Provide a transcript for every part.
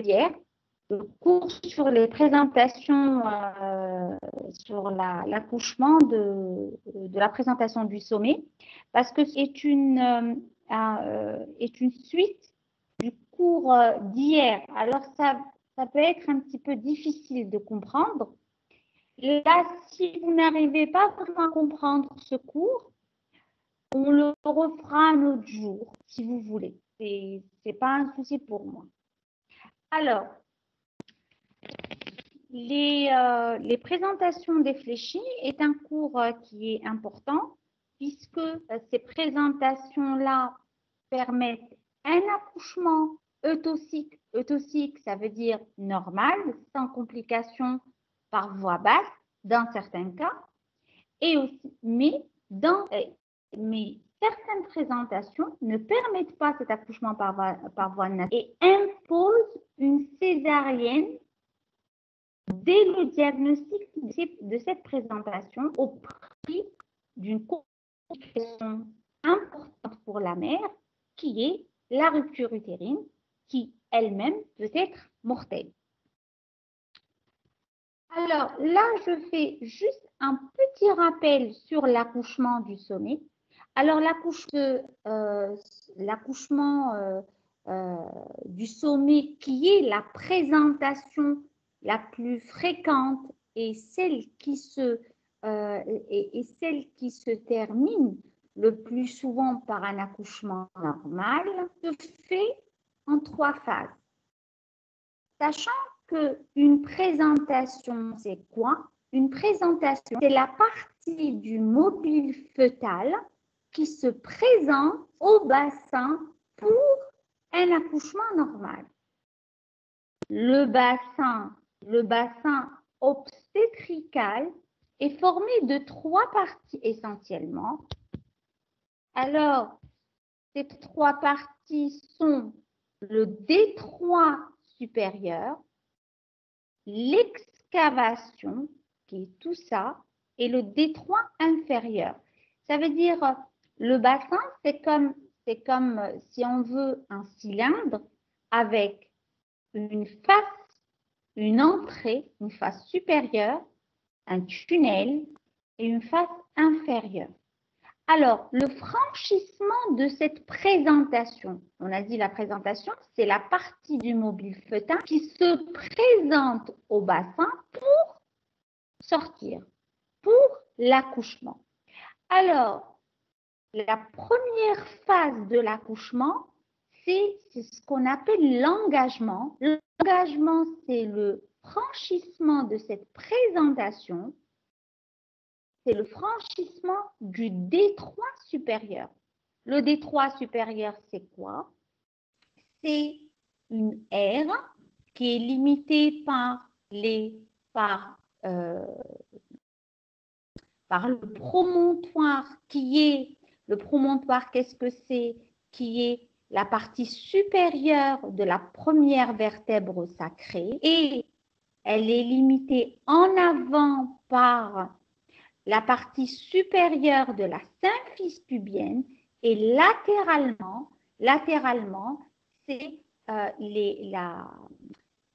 hier, le cours sur les présentations euh, sur l'accouchement de, de, la présentation du sommet, parce que c'est une, euh, euh, une suite du cours d'hier. Alors, ça, ça peut être un petit peu difficile de comprendre. Là, si vous n'arrivez pas vraiment à comprendre ce cours, on le refera un autre jour, si vous voulez. Ce n'est pas un souci pour moi. Alors, les, euh, les présentations des fléchis est un cours euh, qui est important puisque euh, ces présentations-là permettent un accouchement eutocique. Eutocique, ça veut dire normal, sans complications par voie basse dans certains cas, et aussi, mais, dans, certaines présentations ne permettent pas cet accouchement par voie, naturelle et imposent une césarienne dès le diagnostic de cette présentation au prix d'une complication importante pour la mère qui est la rupture utérine qui elle-même peut être mortelle. Alors là, je fais juste un petit rappel sur l'accouchement du sommet. Alors l'accouchement euh, euh, du sommet qui est la présentation la plus fréquente et celle qui se, euh, et, celle qui se termine le plus souvent par un accouchement normal se fait en trois phases. Sachant qu'une présentation, c'est quoi? Une présentation, c'est la partie du mobile fœtal qui se présente au bassin pour un accouchement normal. Le bassin le bassin obstétrical est formé de trois parties essentiellement. Alors, ces trois parties sont le détroit supérieur, l'excavation, qui est tout ça, et le détroit inférieur. Ça veut dire, le bassin, c'est comme, c'est comme si on veut un cylindre avec une face une entrée, une face supérieure, un tunnel et une face inférieure. Alors, le franchissement de cette présentation, on a dit la présentation, c'est la partie du mobile feutin qui se présente au bassin pour sortir, pour l'accouchement. Alors, la première phase de l'accouchement, c'est ce qu'on appelle l'engagement. L'engagement, c'est le franchissement de cette présentation, c'est le franchissement du détroit supérieur. Le détroit supérieur, c'est quoi? C'est une aire qui est limitée par, les, par, euh, par le promontoire qui est, le promontoire, qu'est-ce que c'est Qui est la partie supérieure de la première vertèbre sacrée et elle est limitée en avant par la partie supérieure de la symphyse pubienne et latéralement, latéralement, c'est euh, les,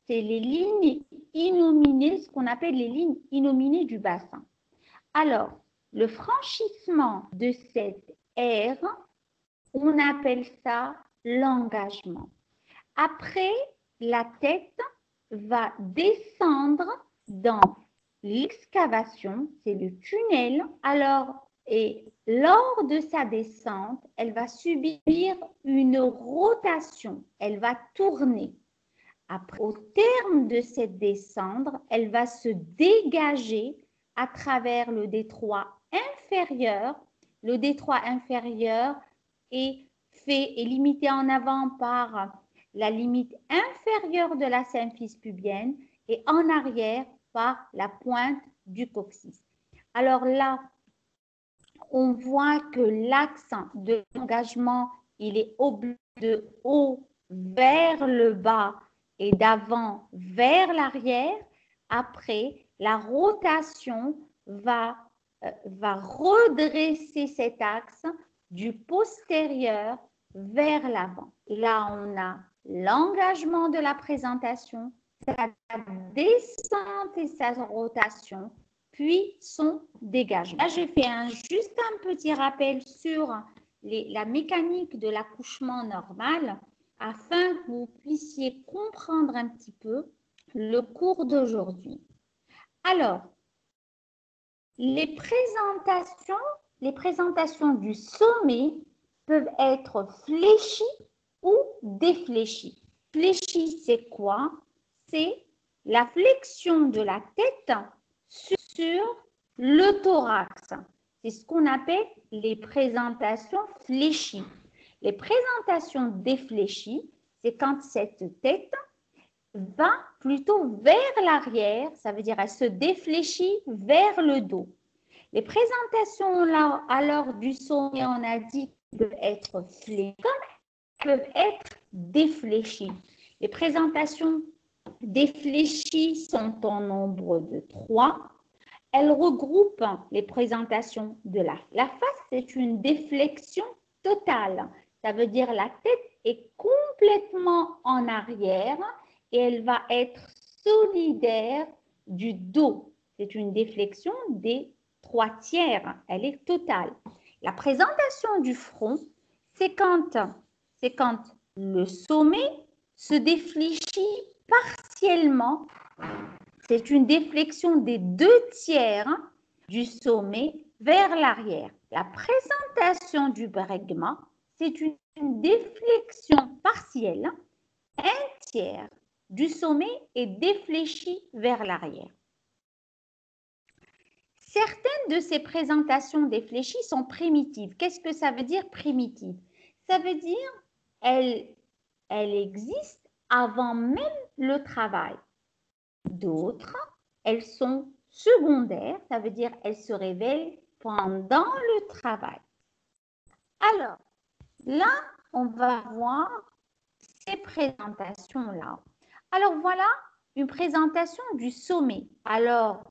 les lignes innominées, ce qu'on appelle les lignes innominées du bassin. Alors, le franchissement de cette aire on appelle ça l'engagement. Après, la tête va descendre dans l'excavation, c'est le tunnel. Alors, et lors de sa descente, elle va subir une rotation, elle va tourner. Après, au terme de cette descente, elle va se dégager à travers le détroit inférieur. Le détroit inférieur est fait et limité en avant par la limite inférieure de la symphyse pubienne et en arrière par la pointe du coccyx. Alors là, on voit que l'axe de l'engagement, il est de haut vers le bas et d'avant vers l'arrière. Après, la rotation va, va redresser cet axe du postérieur vers l'avant. Là, on a l'engagement de la présentation, sa descente et sa rotation, puis son dégagement. Là, j'ai fait juste un petit rappel sur la mécanique de l'accouchement normal afin que vous puissiez comprendre un petit peu le cours d'aujourd'hui. Alors, les présentations, du sommet peuvent être fléchies ou défléchies. Fléchies, c'est quoi? C'est la flexion de la tête sur le thorax. C'est ce qu'on appelle les présentations fléchies. Les présentations défléchies, c'est quand cette tête va plutôt vers l'arrière, ça veut dire elle se défléchit vers le dos. Les présentations alors du sommet, on a dit, peuvent être fléchies, peuvent être défléchies. Les présentations défléchies sont en nombre de trois. Elles regroupent les présentations de la, la face. C'est une déflexion totale. Ça veut dire la tête est complètement en arrière et elle va être solidaire du dos. C'est une déflexion des trois tiers. Elle est totale. La présentation du front, c'est quand, le sommet se défléchit partiellement. C'est une déflexion des deux tiers du sommet vers l'arrière. La présentation du bregma, c'est une déflexion partielle, un tiers du sommet est défléchi vers l'arrière. Certaines de ces présentations défléchies sont primitives. Qu'est-ce que ça veut dire primitive Ça veut dire elle, elle existe avant même le travail. D'autres, elles sont secondaires, ça veut dire elles se révèlent pendant le travail. Alors, là, on va voir ces présentations-là. Alors voilà une présentation du sommet. Alors,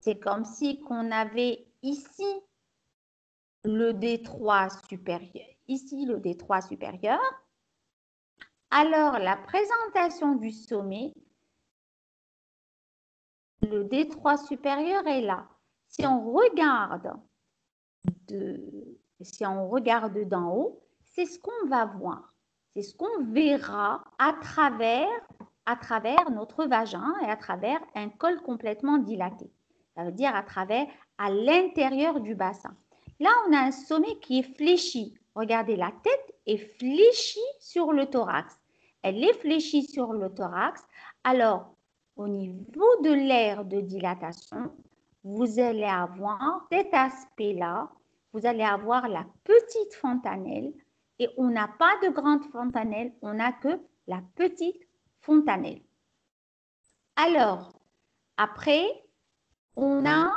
c'est comme si qu'on avait ici le détroit supérieur, ici le détroit supérieur. Alors, la présentation du sommet, le détroit supérieur est là. Si on regarde de, si on regarde d'en haut, c'est ce qu'on va voir. C'est ce qu'on verra à travers à travers notre vagin et à travers un col complètement dilaté. Ça veut dire à travers, à l'intérieur du bassin. Là, on a un sommet qui est fléchi. Regardez, la tête est fléchie sur le thorax. Elle est fléchie sur le thorax. Alors, au niveau de l'air de dilatation, vous allez avoir cet aspect-là. Vous allez avoir la petite fontanelle. Et on n'a pas de grande fontanelle, on n'a que la petite fontanelle. Alors, après, on a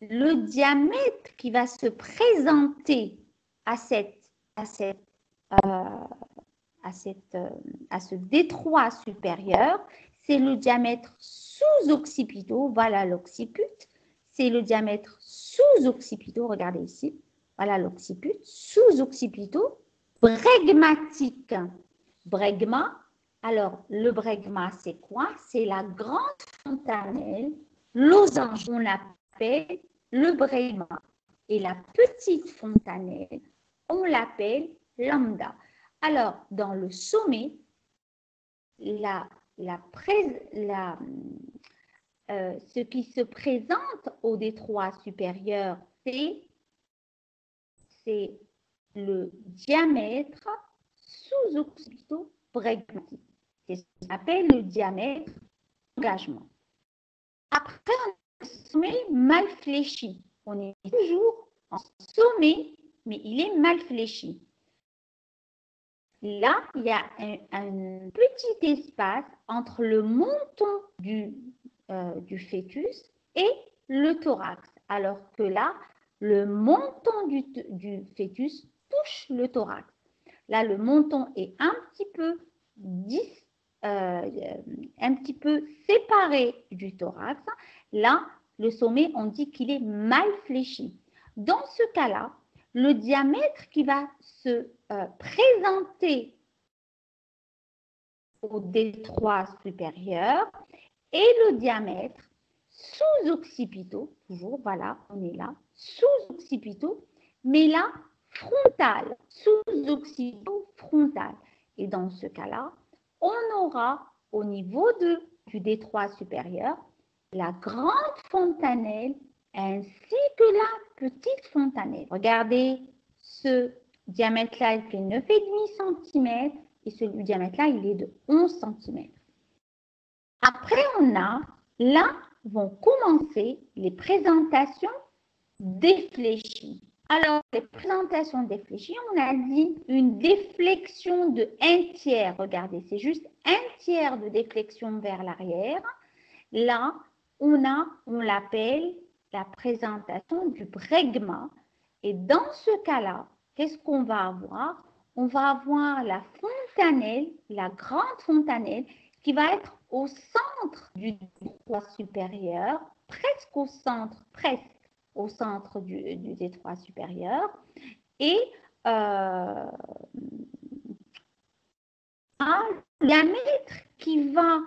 le diamètre qui va se présenter à, cette, à, cette, euh, à, cette, euh, à ce détroit supérieur. C'est le diamètre sous-occipitaux. Voilà l'occiput. C'est le diamètre sous-occipitaux. Regardez ici. Voilà l'occiput. Sous-occipitaux. Bregmatique. Bregma, alors, le bregma, c'est quoi? C'est la grande fontanelle, losange, on l'appelle le bregma. Et la petite fontanelle, on l'appelle lambda. Alors, dans le sommet, euh, ce qui se présente au détroit supérieur, c'est le diamètre sous-occipitaux bregmatique. C'est ce qu'on appelle le diamètre d'engagement. Après, un sommet mal fléchi. On est toujours en sommet, mais il est mal fléchi. Là, il y a un, petit espace entre le menton du, euh, du fœtus et le thorax, alors que là, le menton du, du fœtus touche le thorax. Là, le menton est un petit peu euh, un petit peu séparé du thorax. Là, le sommet, on dit qu'il est mal fléchi. Dans ce cas-là, le diamètre qui va se euh, présenter au détroit supérieur et le diamètre sous-occipitaux, toujours, voilà, on est là, sous-occipitaux, mais là, frontal, sous-occipitaux frontal. Et dans ce cas-là, on aura au niveau de, du détroit supérieur la grande fontanelle ainsi que la petite fontanelle. Regardez, ce diamètre-là, il fait 9,5 cm et celui diamètre-là, il est de 11 cm. Après, on a, là, vont commencer les présentations défléchies. Alors, les présentations défléchies, on a dit une déflexion de un tiers. Regardez, c'est juste un tiers de déflexion vers l'arrière. Là, on a, on l'appelle la présentation du bregma. Et dans ce cas-là, qu'est-ce qu'on va avoir? On va avoir la fontanelle, la grande fontanelle, qui va être au centre du détroit supérieur, presque au centre, presque au centre du, détroit supérieur, et euh, un diamètre qui va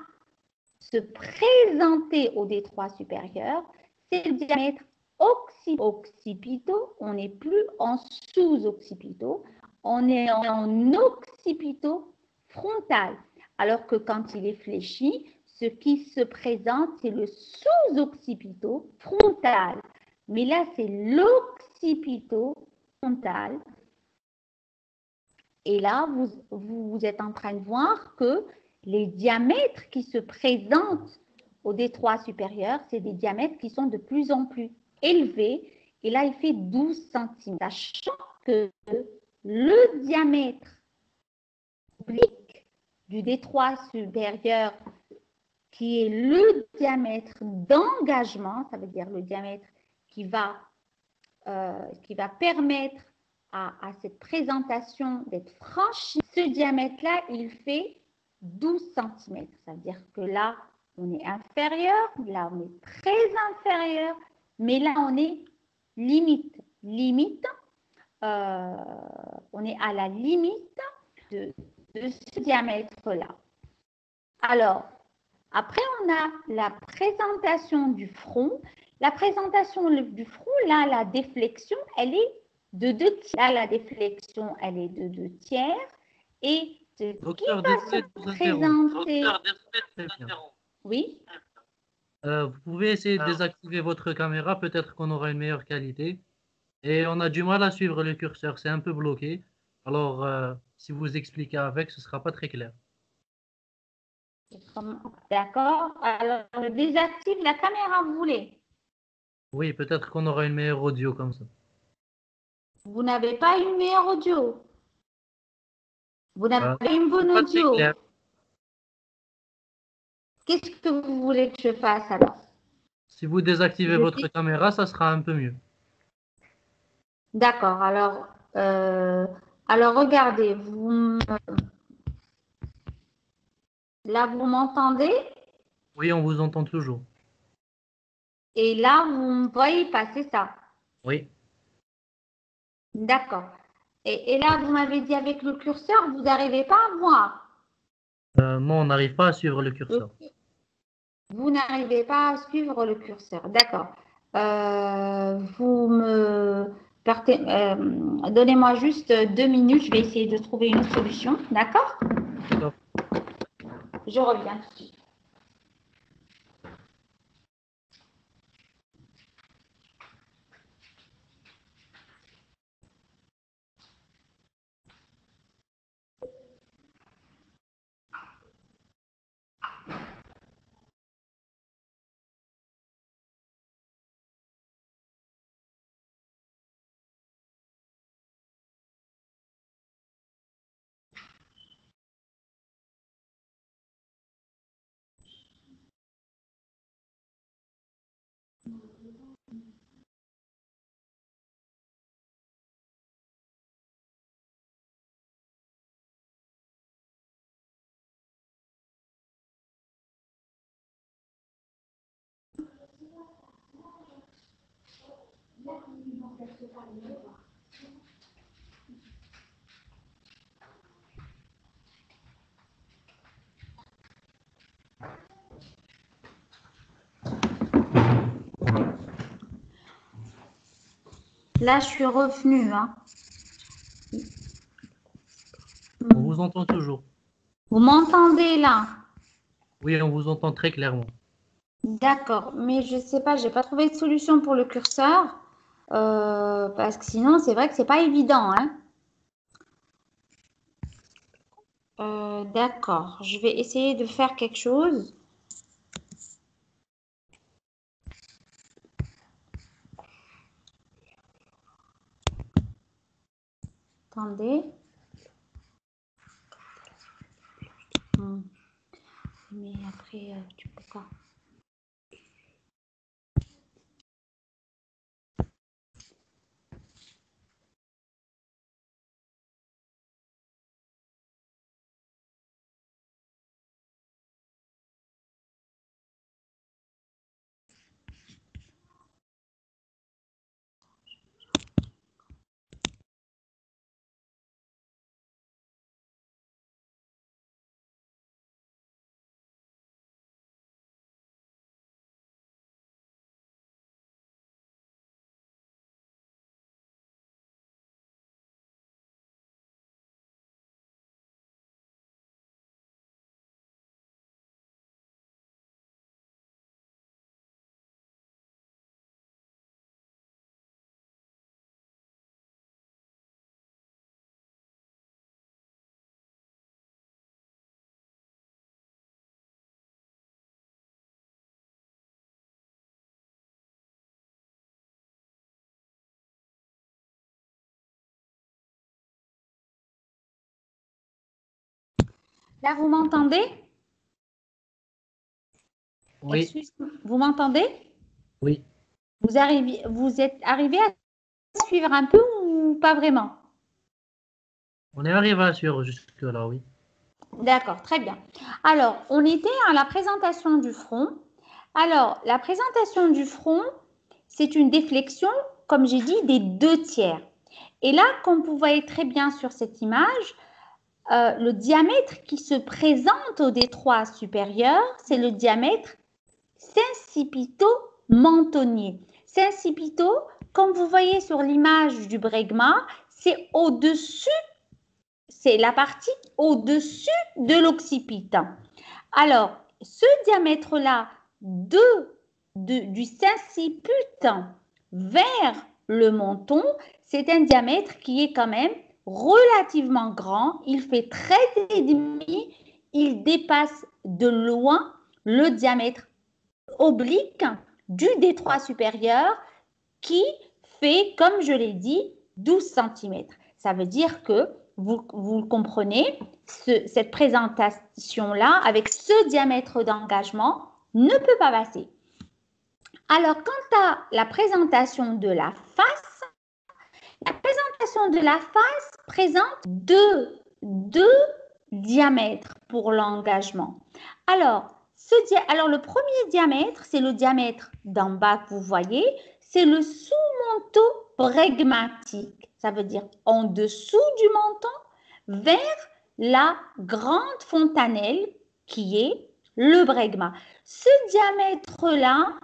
se présenter au détroit supérieur, c'est le diamètre occipitaux. On n'est plus en sous-occipitaux, on est en occipitaux frontal. Alors que quand il est fléchi, ce qui se présente, c'est le sous-occipitaux frontal. Mais là, c'est l'occipitaux frontal. Et là, vous, vous, êtes en train de voir que les diamètres qui se présentent au détroit supérieur, c'est des diamètres qui sont de plus en plus élevés. Et là, il fait 12 cm. Sachant que le diamètre du détroit supérieur, qui est le diamètre d'engagement, ça veut dire le diamètre qui va, euh, qui va permettre à, cette présentation d'être franchi. Ce diamètre-là, il fait 12 cm. Ça veut dire que là, on est inférieur, là, on est très inférieur, mais là, on est limite. Limite, euh, on est à la limite de, de ce diamètre-là. Alors, après, on a la présentation du front. La présentation du front, là, la déflexion, elle est de deux tiers. Là, la déflexion, elle est de deux tiers. Et ce qui va se présenter... oui euh, Vous pouvez essayer de désactiver votre caméra. Peut-être qu'on aura une meilleure qualité. Et on a du mal à suivre le curseur. C'est un peu bloqué. Alors... Euh, si vous expliquez avec, ce ne sera pas très clair. D'accord. Alors, désactive la caméra, vous voulez? Oui, peut-être qu'on aura une meilleure audio comme ça. Vous n'avez pas une meilleure audio Vous n'avez pas une bonne audio Qu'est-ce que vous voulez que je fasse alors? Si vous désactivez votre caméra, ça sera un peu mieux. D'accord. Alors, euh, alors, regardez, vous... Là, vous m'entendez? Oui, on vous entend toujours. Et là, vous me voyez passer ça Oui. D'accord. Et, là, vous m'avez dit avec le curseur, vous n'arrivez pas à voir euh, Non, on n'arrive pas à suivre le curseur. Vous n'arrivez pas à suivre le curseur. D'accord. Euh, vous me euh, donnez-moi juste deux minutes, je vais essayer de trouver une solution, d'accord Je reviens tout de suite. Là, je suis revenue. Hein. On vous entend toujours. Vous m'entendez là? Oui, on vous entend très clairement. D'accord, mais je ne sais pas, je n'ai pas trouvé de solution pour le curseur. Euh, parce que sinon, c'est vrai que ce n'est pas évident. Hein. Euh, d'accord, je vais essayer de faire quelque chose. Attendez. Hmm. Mais après, euh, tu peux pas. Là, vous m'entendez? Oui. Vous m'entendez? Oui. Vous, arrivez, vous êtes arrivé à suivre un peu ou pas vraiment? On est arrivé à suivre jusque-là, oui. D'accord, très bien. Alors, on était à la présentation du front. Alors, la présentation du front, c'est une déflexion, comme j'ai dit, des deux tiers. Et là, comme vous voyez très bien sur cette image, euh, le diamètre qui se présente au détroit supérieur, c'est le diamètre Sincipito-Mentonnier. Sincipito, comme vous voyez sur l'image du bregma, c'est au-dessus, c'est la partie au-dessus de l'occipite. Alors, ce diamètre-là de, du sinciput vers le menton, c'est un diamètre qui est quand même relativement grand, il fait 13,5, il dépasse de loin le diamètre oblique du détroit supérieur qui fait, comme je l'ai dit, 12 cm. Ça veut dire que, vous, comprenez, cette présentation-là, avec ce diamètre d'engagement, ne peut pas passer. Alors, quant à la présentation de la face, de la face présente deux, diamètres pour l'engagement. Alors, alors, le premier diamètre, c'est le diamètre d'en bas que vous voyez, c'est le sous-manteau bregmatique. Ça veut dire en dessous du menton vers la grande fontanelle qui est le bregma. Ce diamètre-là,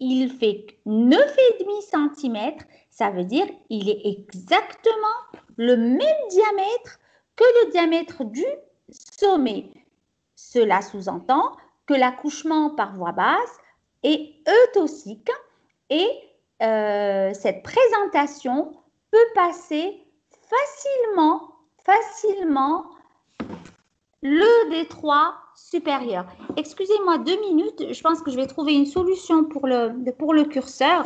il fait 9,5 cm. Ça veut dire il est exactement le même diamètre que le diamètre du sommet. Cela sous-entend que l'accouchement par voie basse est eutocique et euh, cette présentation peut passer facilement, facilement le détroit supérieur. Excusez-moi deux minutes, je pense que je vais trouver une solution pour le, pour le curseur.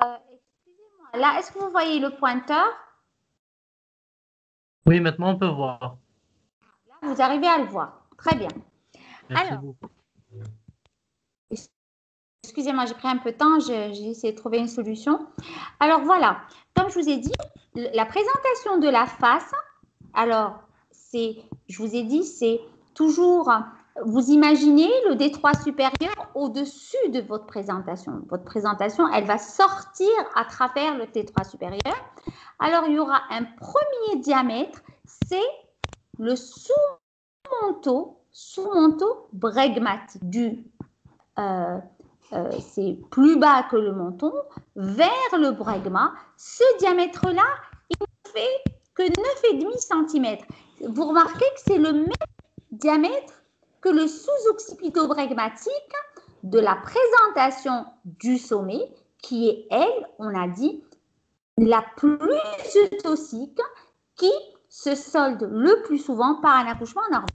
Euh, excusez-moi, là, est-ce que vous voyez le pointeur? Oui, maintenant on peut voir. Là, vous arrivez à le voir. Très bien. Merci Alors. beaucoup. Excusez-moi, j'ai pris un peu de temps, j'ai essayé de trouver une solution. Alors voilà, comme je vous ai dit, la présentation de la face, alors c'est, je vous ai dit, c'est toujours, vous imaginez le détroit supérieur au-dessus de votre présentation. Votre présentation, elle va sortir à travers le détroit supérieur. Alors il y aura un premier diamètre, c'est le sous-manteau, sous-manteau bregmatique du euh, euh, c'est plus bas que le menton, vers le bregma. Ce diamètre-là, il ne fait que 9,5 cm. Vous remarquez que c'est le même diamètre que le sous-occipito-bregmatique de la présentation du sommet, qui est, elle, on a dit, la plus toxique, qui se solde le plus souvent par un accouchement normal.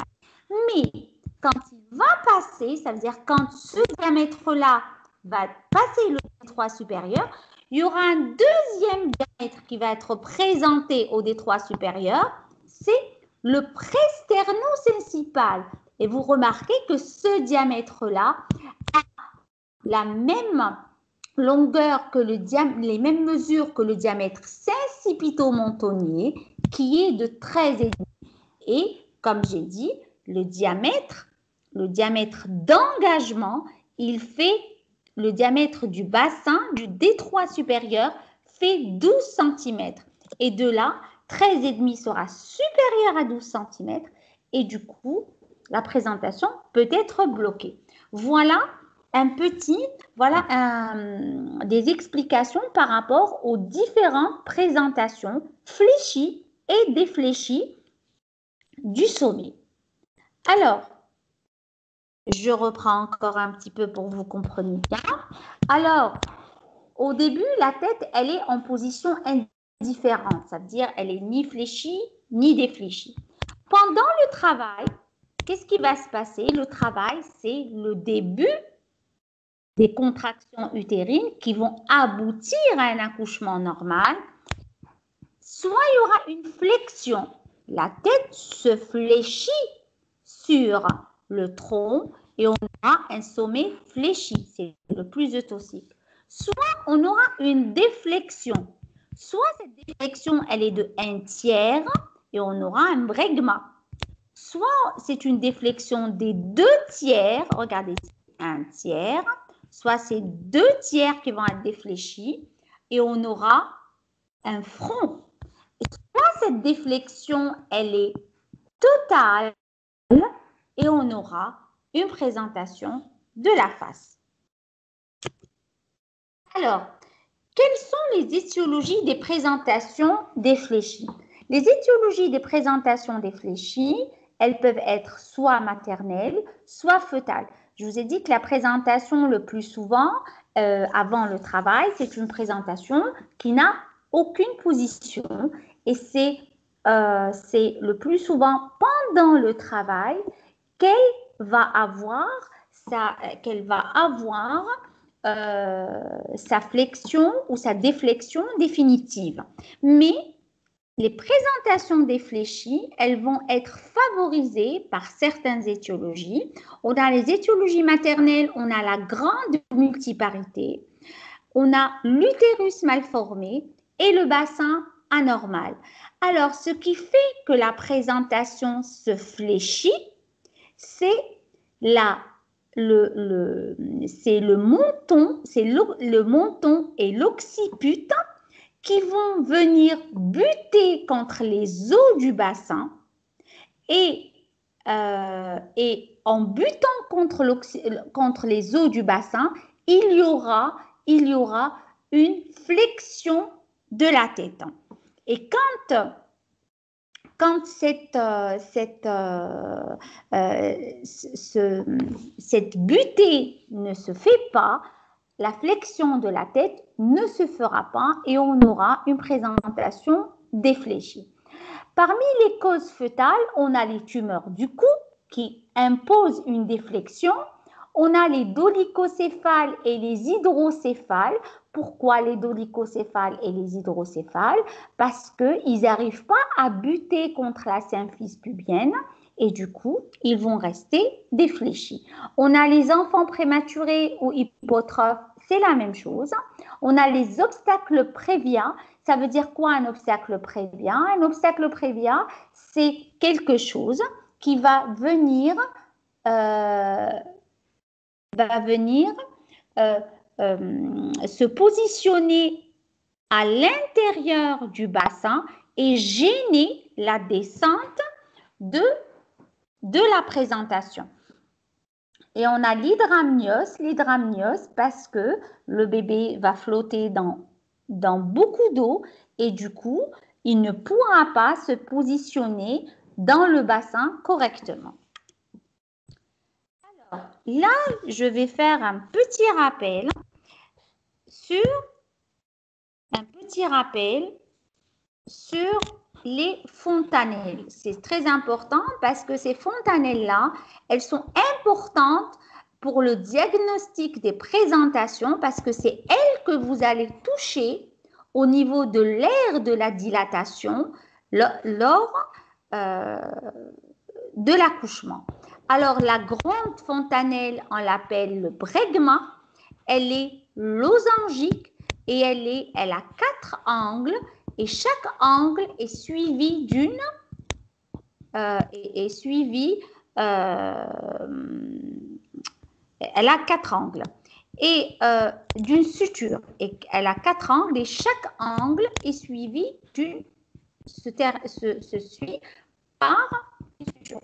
Mais quand il va passer, ça veut dire quand ce diamètre-là va passer le détroit supérieur, il y aura un deuxième diamètre qui va être présenté au détroit supérieur, c'est le presternocensipal. Et vous remarquez que ce diamètre-là a la même longueur que le les mêmes mesures que le diamètre sincipito-mentonnier, qui est de 13,5. Et comme j'ai dit, le diamètre le diamètre d'engagement, il fait le diamètre du bassin du détroit supérieur fait 12 cm. Et de là, 13,5 sera supérieur à 12 cm et du coup, la présentation peut être bloquée. Voilà un petit, voilà des explications par rapport aux différentes présentations fléchies et défléchies du sommet. Alors, je reprends encore un petit peu pour vous compreniez bien. Alors, au début, la tête, elle est en position indifférente. Ça veut dire elle est ni fléchie ni défléchie. Pendant le travail, qu'est-ce qui va se passer? Le travail, c'est le début des contractions utérines qui vont aboutir à un accouchement normal. Soit il y aura une flexion. La tête se fléchit sur le tronc et on aura un sommet fléchi. C'est le plus eutocycle. Soit on aura une déflexion. Soit cette déflexion, elle est de 1 tiers et on aura un bregma. Soit c'est une déflexion des deux tiers. Regardez, un tiers. Soit c'est deux tiers qui vont être défléchis et on aura un front. Et soit cette déflexion, elle est totale et on aura une présentation de la face. Alors, quelles sont les étiologies des présentations défléchies? Les étiologies des présentations défléchies, elles peuvent être soit maternelles, soit fœtales. Je vous ai dit que la présentation le plus souvent euh, avant le travail, c'est une présentation qui n'a aucune position et c'est euh, le plus souvent pendant le travail qu'elle va avoir qu'elle va avoir euh, sa flexion ou sa déflexion définitive. Mais les présentations défléchies, elles vont être favorisées par certaines étiologies. A les étiologies maternelles, on a la grande multiparité, on a l'utérus mal formé et le bassin anormal. Alors, ce qui fait que la présentation se fléchit, c'est le, le, c'est le menton, le menton et l'occiput qui vont venir buter contre les os du bassin et, euh, en butant contre, les os du bassin, il y aura, une flexion de la tête. Et quand quand cette, euh, euh, ce, cette butée ne se fait pas, la flexion de la tête ne se fera pas et on aura une présentation défléchie. Parmi les causes fœtales, on a les tumeurs du cou qui imposent une déflexion. On a les dolicocéphales et les hydrocéphales. Pourquoi les dolicocéphales et les hydrocéphales? Parce qu'ils n'arrivent pas à buter contre la symphyse pubienne et du coup, ils vont rester défléchis. On a les enfants prématurés ou hypotrophes, c'est la même chose. On a les obstacles préviens. Ça veut dire quoi un obstacle prévien Un obstacle prévien, c'est quelque chose qui va venir, euh, va venir euh, euh, se positionner à l'intérieur du bassin et gêner la descente de de la présentation. Et on a l'hydramnios, l'hydramnios parce que le bébé va flotter dans, dans beaucoup d'eau et du coup, il ne pourra pas se positionner dans le bassin correctement. Alors là, je vais faire un petit rappel sur un petit rappel sur les fontanelles. C'est très important parce que ces fontanelles-là, elles sont importantes pour le diagnostic des présentations parce que c'est elles que vous allez toucher au niveau de l'air de la dilatation lors euh, de l'accouchement. Alors la grande fontanelle, on l'appelle le bregma, elle est losangique et elle, a quatre angles et chaque angle est suivi d'une euh, est, suivi euh, elle a quatre angles et euh, d'une suture et elle a quatre angles et chaque angle est suivi d'une se, se, suit par une suture.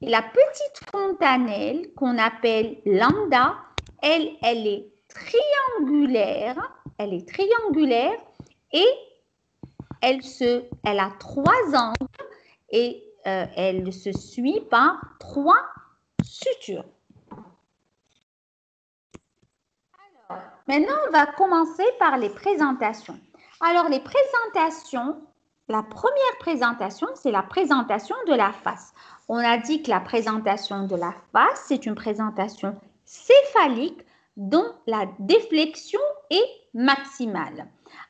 Et la petite fontanelle qu'on appelle lambda, elle, elle est triangulaire, elle est triangulaire et elle, a trois angles et euh, elle se suit par trois sutures. Alors, maintenant, on va commencer par les présentations. Alors, les présentations, la première présentation, c'est la présentation de la face. On a dit que la présentation de la face, c'est une présentation céphalique dont la déflexion est maximale.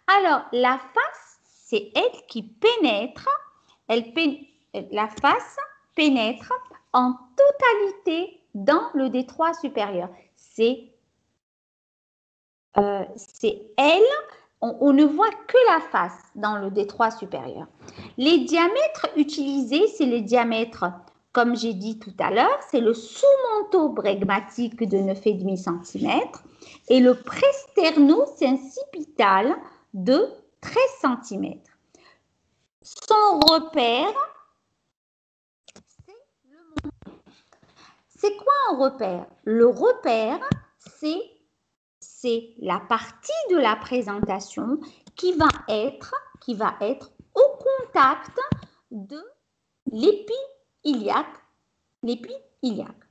Alors, la face, c'est elle qui pénètre, elle la face pénètre en totalité dans le détroit supérieur. C'est euh, elle, on, ne voit que la face dans le détroit supérieur. Les diamètres utilisés, c'est les diamètres, comme j'ai dit tout à l'heure, c'est le sous-manteau bregmatique de 9,5 cm et le presterno-sincipital de 13 cm. Son repère, c'est le montant. C'est quoi un repère? Le repère, c'est la partie de la présentation qui va être, qui va être au contact de l'épi iliaque. Iliaque.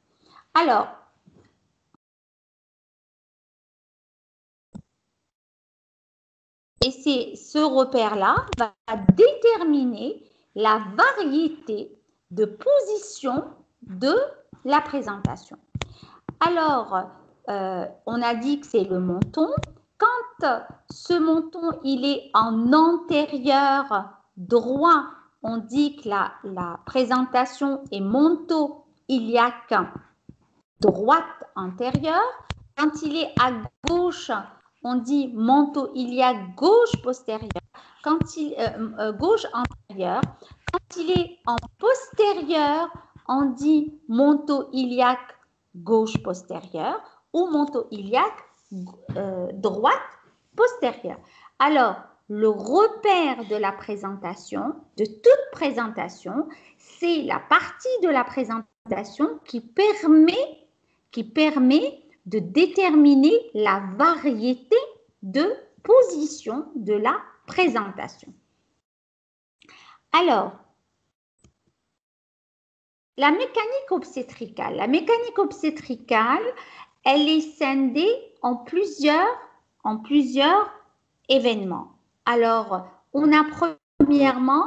Alors, Et c'est ce repère-là va déterminer la variété de position de la présentation. Alors, euh, on a dit que c'est le menton. Quand ce menton, il est en antérieur droit, on dit que la, présentation est monto-iliaque droite antérieure. Quand il est à gauche, on dit manteau iliaque gauche postérieur, quand il euh, euh, gauche antérieur. Quand il est en postérieur, on dit manteau iliaque gauche postérieur ou manteau iliaque euh, droite postérieure. Alors, le repère de la présentation, de toute présentation, c'est la partie de la présentation qui permet de déterminer la variété de position de la présentation. Alors, la mécanique obstétricale. La mécanique obstétricale, elle est scindée en plusieurs, en plusieurs événements. Alors, on a premièrement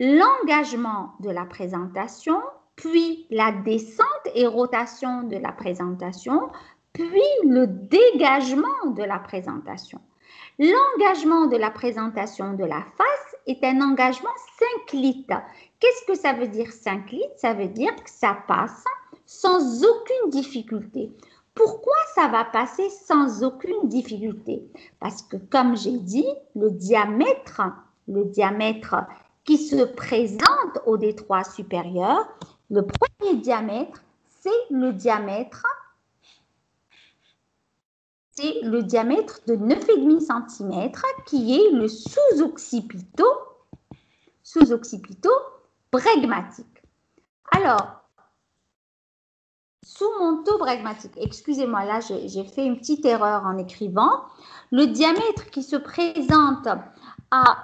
l'engagement de la présentation, puis la descente et rotation de la présentation, puis le dégagement de la présentation. L'engagement de la présentation de la face est un engagement synclite. Qu'est-ce que ça veut dire synclite Ça veut dire que ça passe sans aucune difficulté. Pourquoi ça va passer sans aucune difficulté? Parce que comme j'ai dit, le diamètre, le diamètre qui se présente au détroit supérieur, le premier diamètre, c'est le diamètre de 9,5 cm qui est le sous-occipito bregmatique. Alors, sous-monto bregmatique, excusez-moi, là j'ai fait une petite erreur en écrivant. Le diamètre qui se présente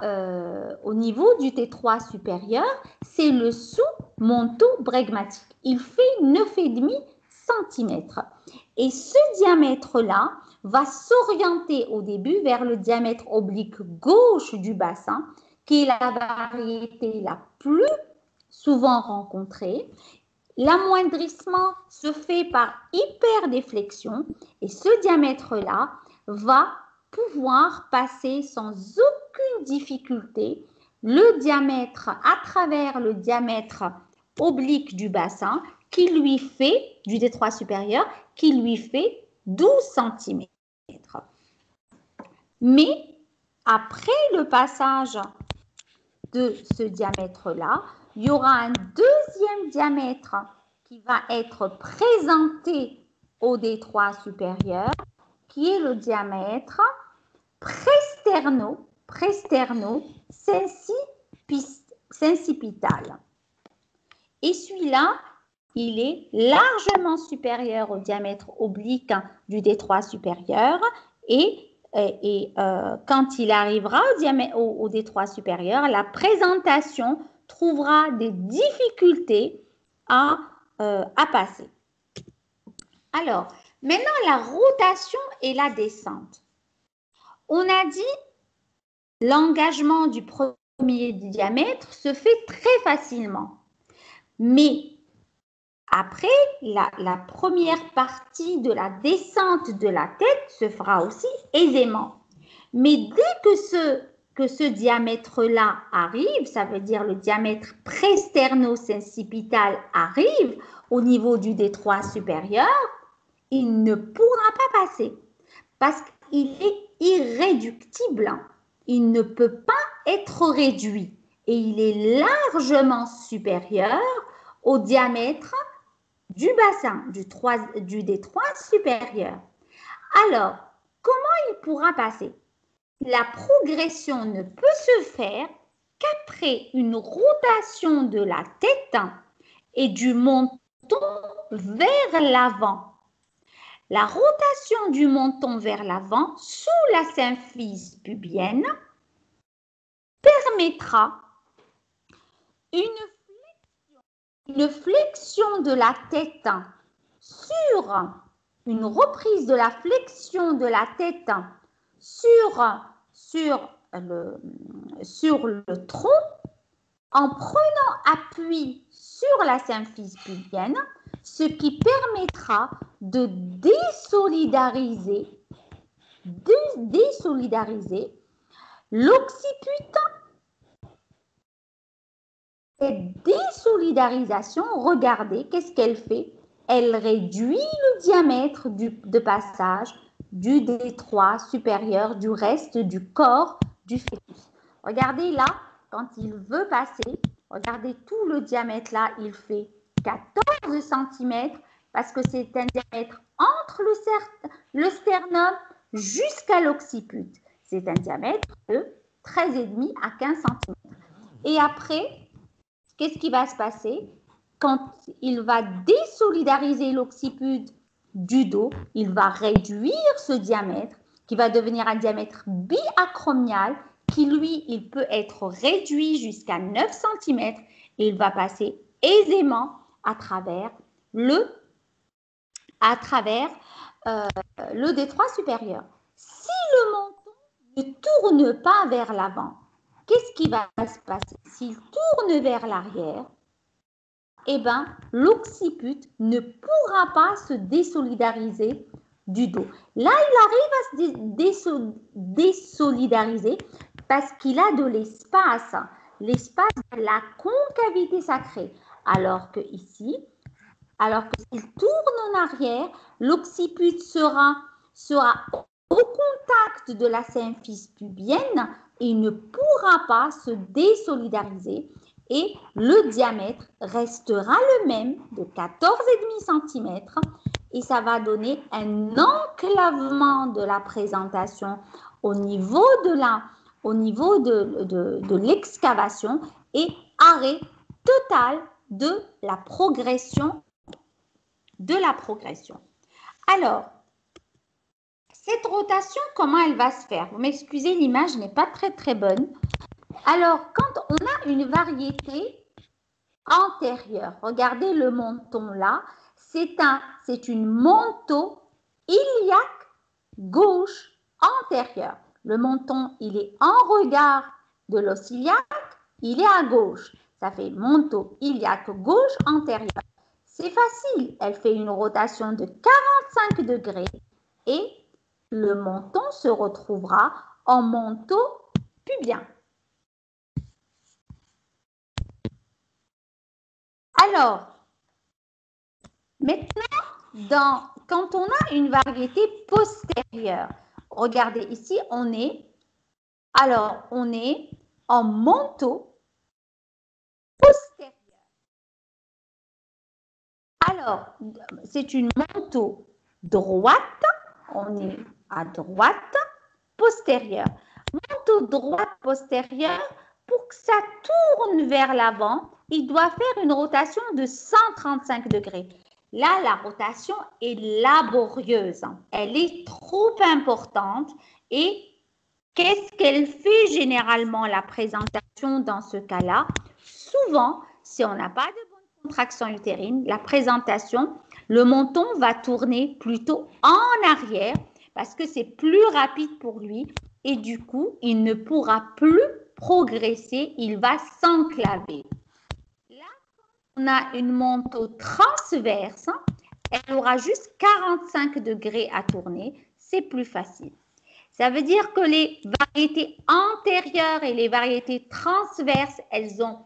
euh, au niveau du T3 supérieur, c'est le sous-monto bregmatique. Il fait 9,5 cm. Et ce diamètre-là, va s'orienter au début vers le diamètre oblique gauche du bassin, qui est la variété la plus souvent rencontrée. L'amoindrissement se fait par hyperdéflexion et ce diamètre-là va pouvoir passer sans aucune difficulté le diamètre à travers le diamètre oblique du bassin qui lui fait, du détroit supérieur, qui lui fait 12 cm. Mais après le passage de ce diamètre-là, il y aura un deuxième diamètre qui va être présenté au détroit supérieur, qui est le diamètre presterno, presterno sensipital. Et celui-là, il est largement supérieur au diamètre oblique du détroit supérieur et, euh, quand il arrivera au, détroit supérieur, la présentation trouvera des difficultés à, euh, à passer. Alors, maintenant la rotation et la descente. On a dit l'engagement du premier diamètre se fait très facilement. Mais après, la, première partie de la descente de la tête se fera aussi aisément. Mais dès que ce, diamètre-là arrive, ça veut dire le diamètre presterno-sensipital arrive au niveau du détroit supérieur, il ne pourra pas passer parce qu'il est irréductible. Il ne peut pas être réduit et il est largement supérieur au diamètre du bassin du, 3, du détroit supérieur. Alors, comment il pourra passer? La progression ne peut se faire qu'après une rotation de la tête et du menton vers l'avant. La rotation du menton vers l'avant sous la symphyse pubienne permettra une flexion de la tête sur une reprise de la flexion de la tête sur, sur, le, sur le tronc en prenant appui sur la symphyse pubienne, ce qui permettra de désolidariser, de désolidariser cette désolidarisation, regardez, qu'est-ce qu'elle fait? Elle réduit le diamètre de passage du détroit supérieur du reste du corps du fœtus. Regardez là, quand il veut passer, regardez tout le diamètre là, il fait 14 cm parce que c'est un diamètre entre le, le sternum jusqu'à l'occiput. C'est un diamètre de 13,5 à 15 cm. Et après, qu'est-ce qui va se passer? Quand il va désolidariser l'occiput du dos Il va réduire ce diamètre qui va devenir un diamètre biacromial qui, lui, il peut être réduit jusqu'à 9 cm et il va passer aisément à travers euh, le détroit supérieur. Si le menton ne tourne pas vers l'avant, qu'est-ce qui va se passer? S'il tourne vers l'arrière, eh ben, l'occiput ne pourra pas se désolidariser du dos. Là, il arrive à se désolidariser parce qu'il a de l'espace, l'espace de la concavité sacrée. Alors que ici, alors que s'il tourne en arrière, l'occiput sera, au contact de la symphyse pubienne et ne pourra pas se désolidariser et le diamètre restera le même de 14,5 cm et ça va donner un enclavement de la présentation au niveau de l'excavation et arrêt total de la progression de la progression. Alors, cette rotation, comment elle va se faire? Vous m'excusez, l'image n'est pas très très bonne. Alors, quand on a une variété antérieure, regardez le menton là, c'est un, c'est une manteau iliaque gauche antérieure. Le menton, il est en regard de l'os iliaque, il est à gauche. Ça fait manteau iliaque gauche antérieure. C'est facile, elle fait une rotation de 45 degrés et le menton se retrouvera en manteau pubien. Alors, maintenant, quand on a une variété postérieure, regardez ici, on est, alors, on est en manteau postérieur. Alors, c'est une manteau droite, on est à droite, postérieure. Manteau droite postérieure, pour que ça tourne vers l'avant, il doit faire une rotation de 135 degrés. Là, la rotation est laborieuse. Elle est trop importante. Et qu'est-ce qu'elle fait généralement, la présentation dans ce cas-là? Souvent, si on n'a pas de contraction utérine, la présentation, le menton va tourner plutôt en arrière parce que c'est plus rapide pour lui et du coup, il ne pourra plus progresser, il va s'enclaver on a une manteau transverse, elle aura juste 45 degrés à tourner. C'est plus facile. Ça veut dire que les variétés antérieures et les variétés transverses, elles ont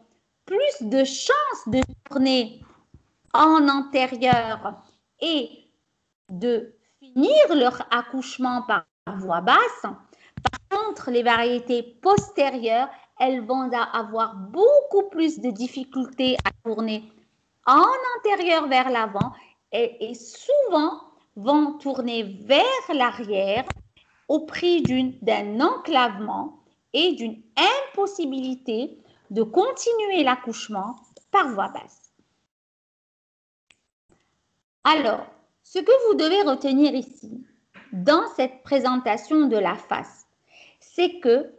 plus de chances de tourner en antérieur et de finir leur accouchement par voie basse. Par contre, les variétés postérieures, elles vont avoir beaucoup plus de difficultés à tourner en antérieur vers l'avant et, souvent vont tourner vers l'arrière au prix d'un enclavement et d'une impossibilité de continuer l'accouchement voie basse. Alors, ce que vous devez retenir ici, dans cette présentation de la face, c'est que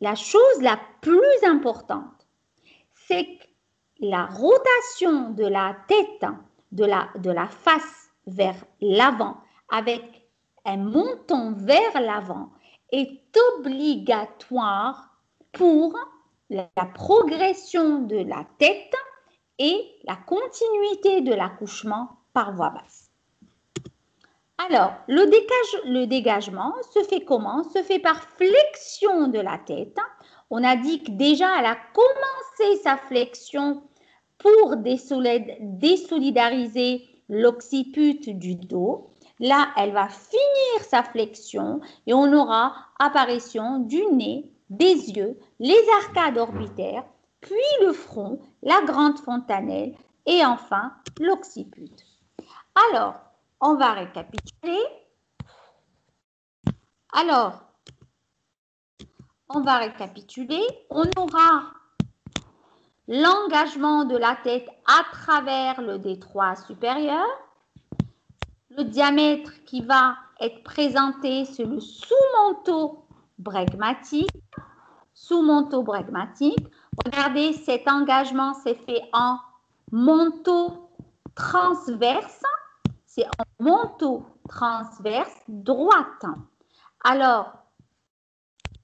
la chose la plus importante, c'est que la rotation de la tête, de la, de la face vers l'avant, avec un menton vers l'avant, est obligatoire pour la progression de la tête et la continuité de l'accouchement par voie basse. Alors, le, dégagement se fait comment? Se fait par flexion de la tête. On a dit que déjà, elle a commencé sa flexion pour désolidariser l'occiput du dos. Là, elle va finir sa flexion et on aura apparition du nez, des yeux, les arcades orbitaires, puis le front, la grande fontanelle et enfin l'occiput. Alors, on va récapituler. Alors, on va récapituler. On aura l'engagement de la tête à travers le détroit supérieur. Le diamètre qui va être présenté, c'est le sous-manteau bregmatique. Sous-manteau bregmatique. Regardez, cet engagement s'est fait en manteau transverse c'est en manteau transverse droite. Alors,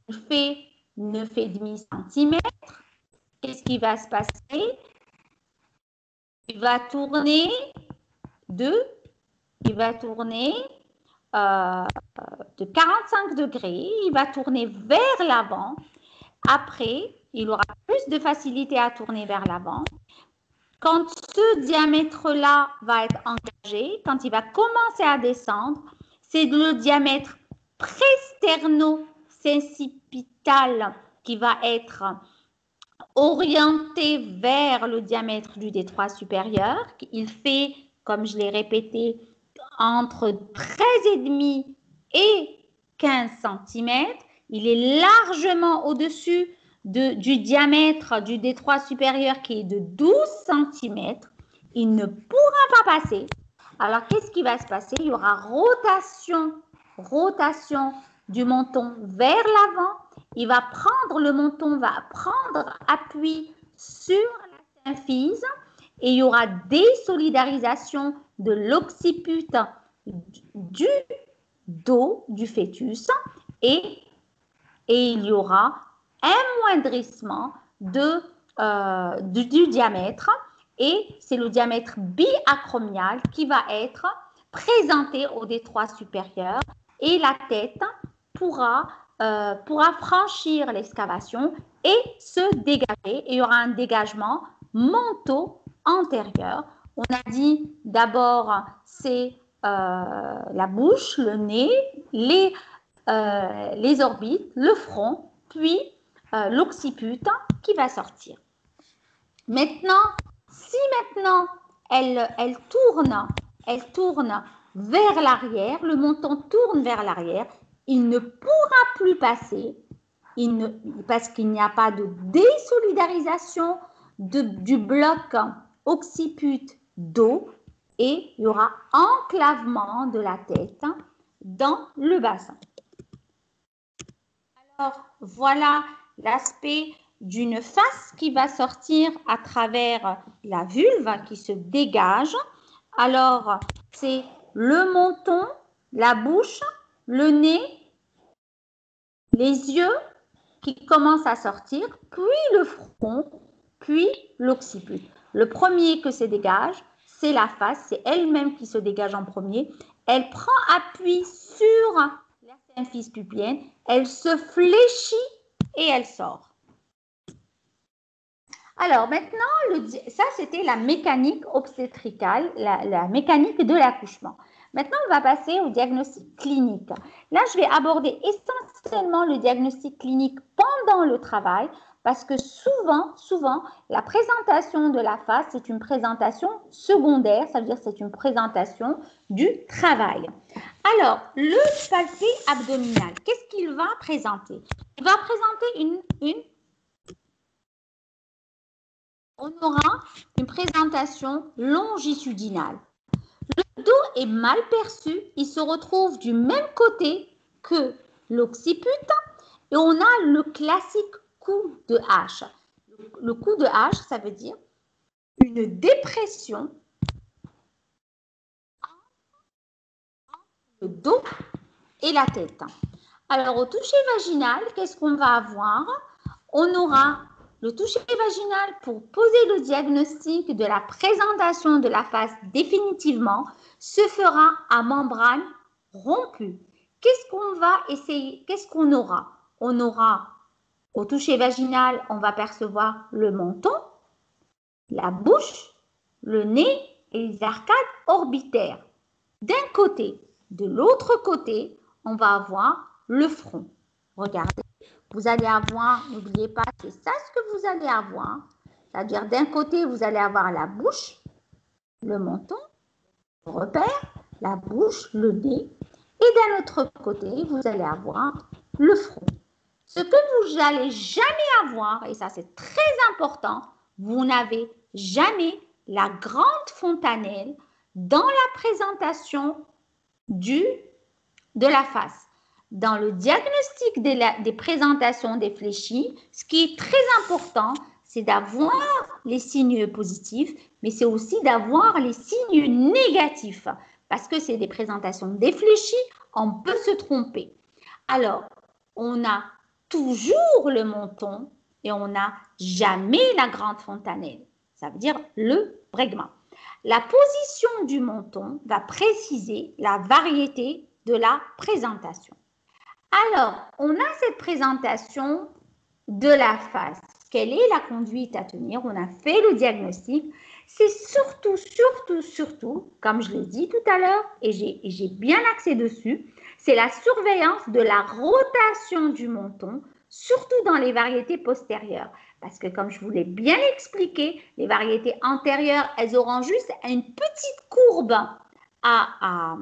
je fais 9,5 cm. Qu'est-ce qui va se passer? Il va tourner de, il va tourner euh, de 45 degrés, il va tourner vers l'avant. Après, il aura plus de facilité à tourner vers l'avant. Quand ce diamètre-là va être engagé, quand il va commencer à descendre, c'est le diamètre présterno-sensipital qui va être orienté vers le diamètre du détroit supérieur. Il fait, comme je l'ai répété, entre 13,5 et 15 cm. Il est largement au-dessus du diamètre du détroit supérieur qui est de 12 cm. Il ne pourra pas passer. Alors, qu'est-ce qui va se passer? Il y aura rotation, rotation du menton vers l'avant. Il va prendre, le menton va prendre appui sur la symphyse et il y aura désolidarisation de l'occiput du dos du fœtus et, et il y aura amoindrissement de, euh, du, diamètre et c'est le diamètre biacromial qui va être présenté au détroit supérieur et la tête pourra, euh, pourra franchir l'excavation et se dégager. Et il y aura un dégagement manteau antérieur. On a dit d'abord c'est euh, la bouche, le nez, les, les orbites, le front, puis euh, l'occiput qui va sortir. Maintenant, si maintenant elle, tourne, elle tourne vers l'arrière, le menton tourne vers l'arrière, il ne pourra plus passer parce qu'il n'y a pas de désolidarisation du bloc occiput dos et il y aura enclavement de la tête dans le bassin. Alors, voilà l'aspect d'une face qui va sortir à travers la vulve qui se dégage. Alors, c'est le menton, la bouche, le nez, les yeux qui commencent à sortir, puis le front, puis l'occiput. Le premier que se dégage, c'est la face, c'est elle-même qui se dégage en premier. Elle prend appui sur la symphyse pubienne, elle se fléchit et elle sort. Alors maintenant, ça c'était la mécanique obstétricale, la, mécanique de l'accouchement. Maintenant, on va passer au diagnostic clinique. Là, je vais aborder essentiellement le diagnostic clinique pendant le travail parce que souvent, souvent, la présentation de la face, c'est une présentation secondaire, ça veut dire c'est une présentation du travail. Alors, le palpé abdominal, qu'est-ce qu'il va présenter? Il va présenter une, une on aura une présentation longitudinale. Le dos est mal perçu, il se retrouve du même côté que l'occiput et on a le classique coup de hache. Le coup de hache, ça veut dire une dépression entre le dos et la tête. Alors, au toucher vaginal, qu'est-ce qu'on va avoir? On aura le toucher vaginal pour poser le diagnostic de la présentation de la face définitivement se fera à membrane rompue. Qu'est-ce qu'on va essayer Qu'est-ce qu'on aura? On aura au toucher vaginal, on va percevoir le menton, la bouche, le nez et les arcades orbitaires. D'un côté, de l'autre côté, on va avoir le front. Regardez, vous allez avoir, n'oubliez pas, c'est ça ce que vous allez avoir. C'est-à-dire d'un côté, vous allez avoir la bouche, le menton, le repère, la bouche, le nez. Et d'un autre côté, vous allez avoir le front. Ce que vous n'allez jamais avoir, et ça c'est très important, vous n'avez jamais la grande fontanelle dans la présentation du, de la face. Dans le diagnostic des, présentations des fléchis, ce qui est très important, c'est d'avoir les signes positifs, mais c'est aussi d'avoir les signes négatifs, parce que c'est des présentations défléchies, on peut se tromper. Alors, on a toujours le menton et on n'a jamais la grande fontanelle. Ça veut dire le bregma. La position du menton va préciser la variété de la présentation. Alors, on a cette présentation de la face. Quelle est la conduite à tenir? On a fait le diagnostic. C'est surtout, surtout, surtout, comme je l'ai dit tout à l'heure, et j'ai bien axé dessus, c'est la surveillance de la rotation du menton, surtout dans les variétés postérieures. Parce que comme je vous l'ai bien expliqué, les variétés antérieures, elles auront juste une petite courbe à,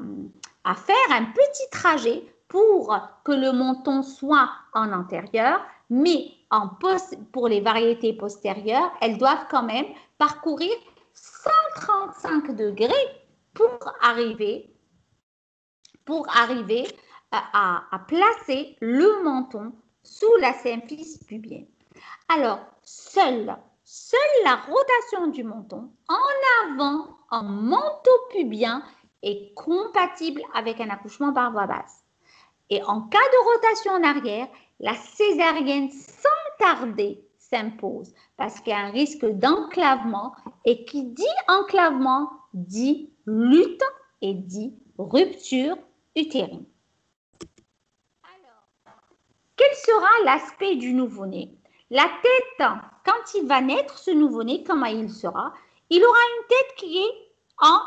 à faire, un petit trajet pour que le menton soit en antérieur, mais pour les variétés postérieures, elles doivent quand même parcourir 135 degrés pour arriver, à, à placer le menton sous la symphyse pubienne. Alors, seule, seule la rotation du menton en avant, en manteau pubien, est compatible avec un accouchement par voie basse. Et en cas de rotation en arrière, la césarienne sans tarder s'impose parce qu'il y a un risque d'enclavement et qui dit enclavement dit lutte et dit rupture utérine. Alors, quel sera l'aspect du nouveau-né? La tête, quand il va naître, ce nouveau-né, comment il sera? Il aura une tête qui est en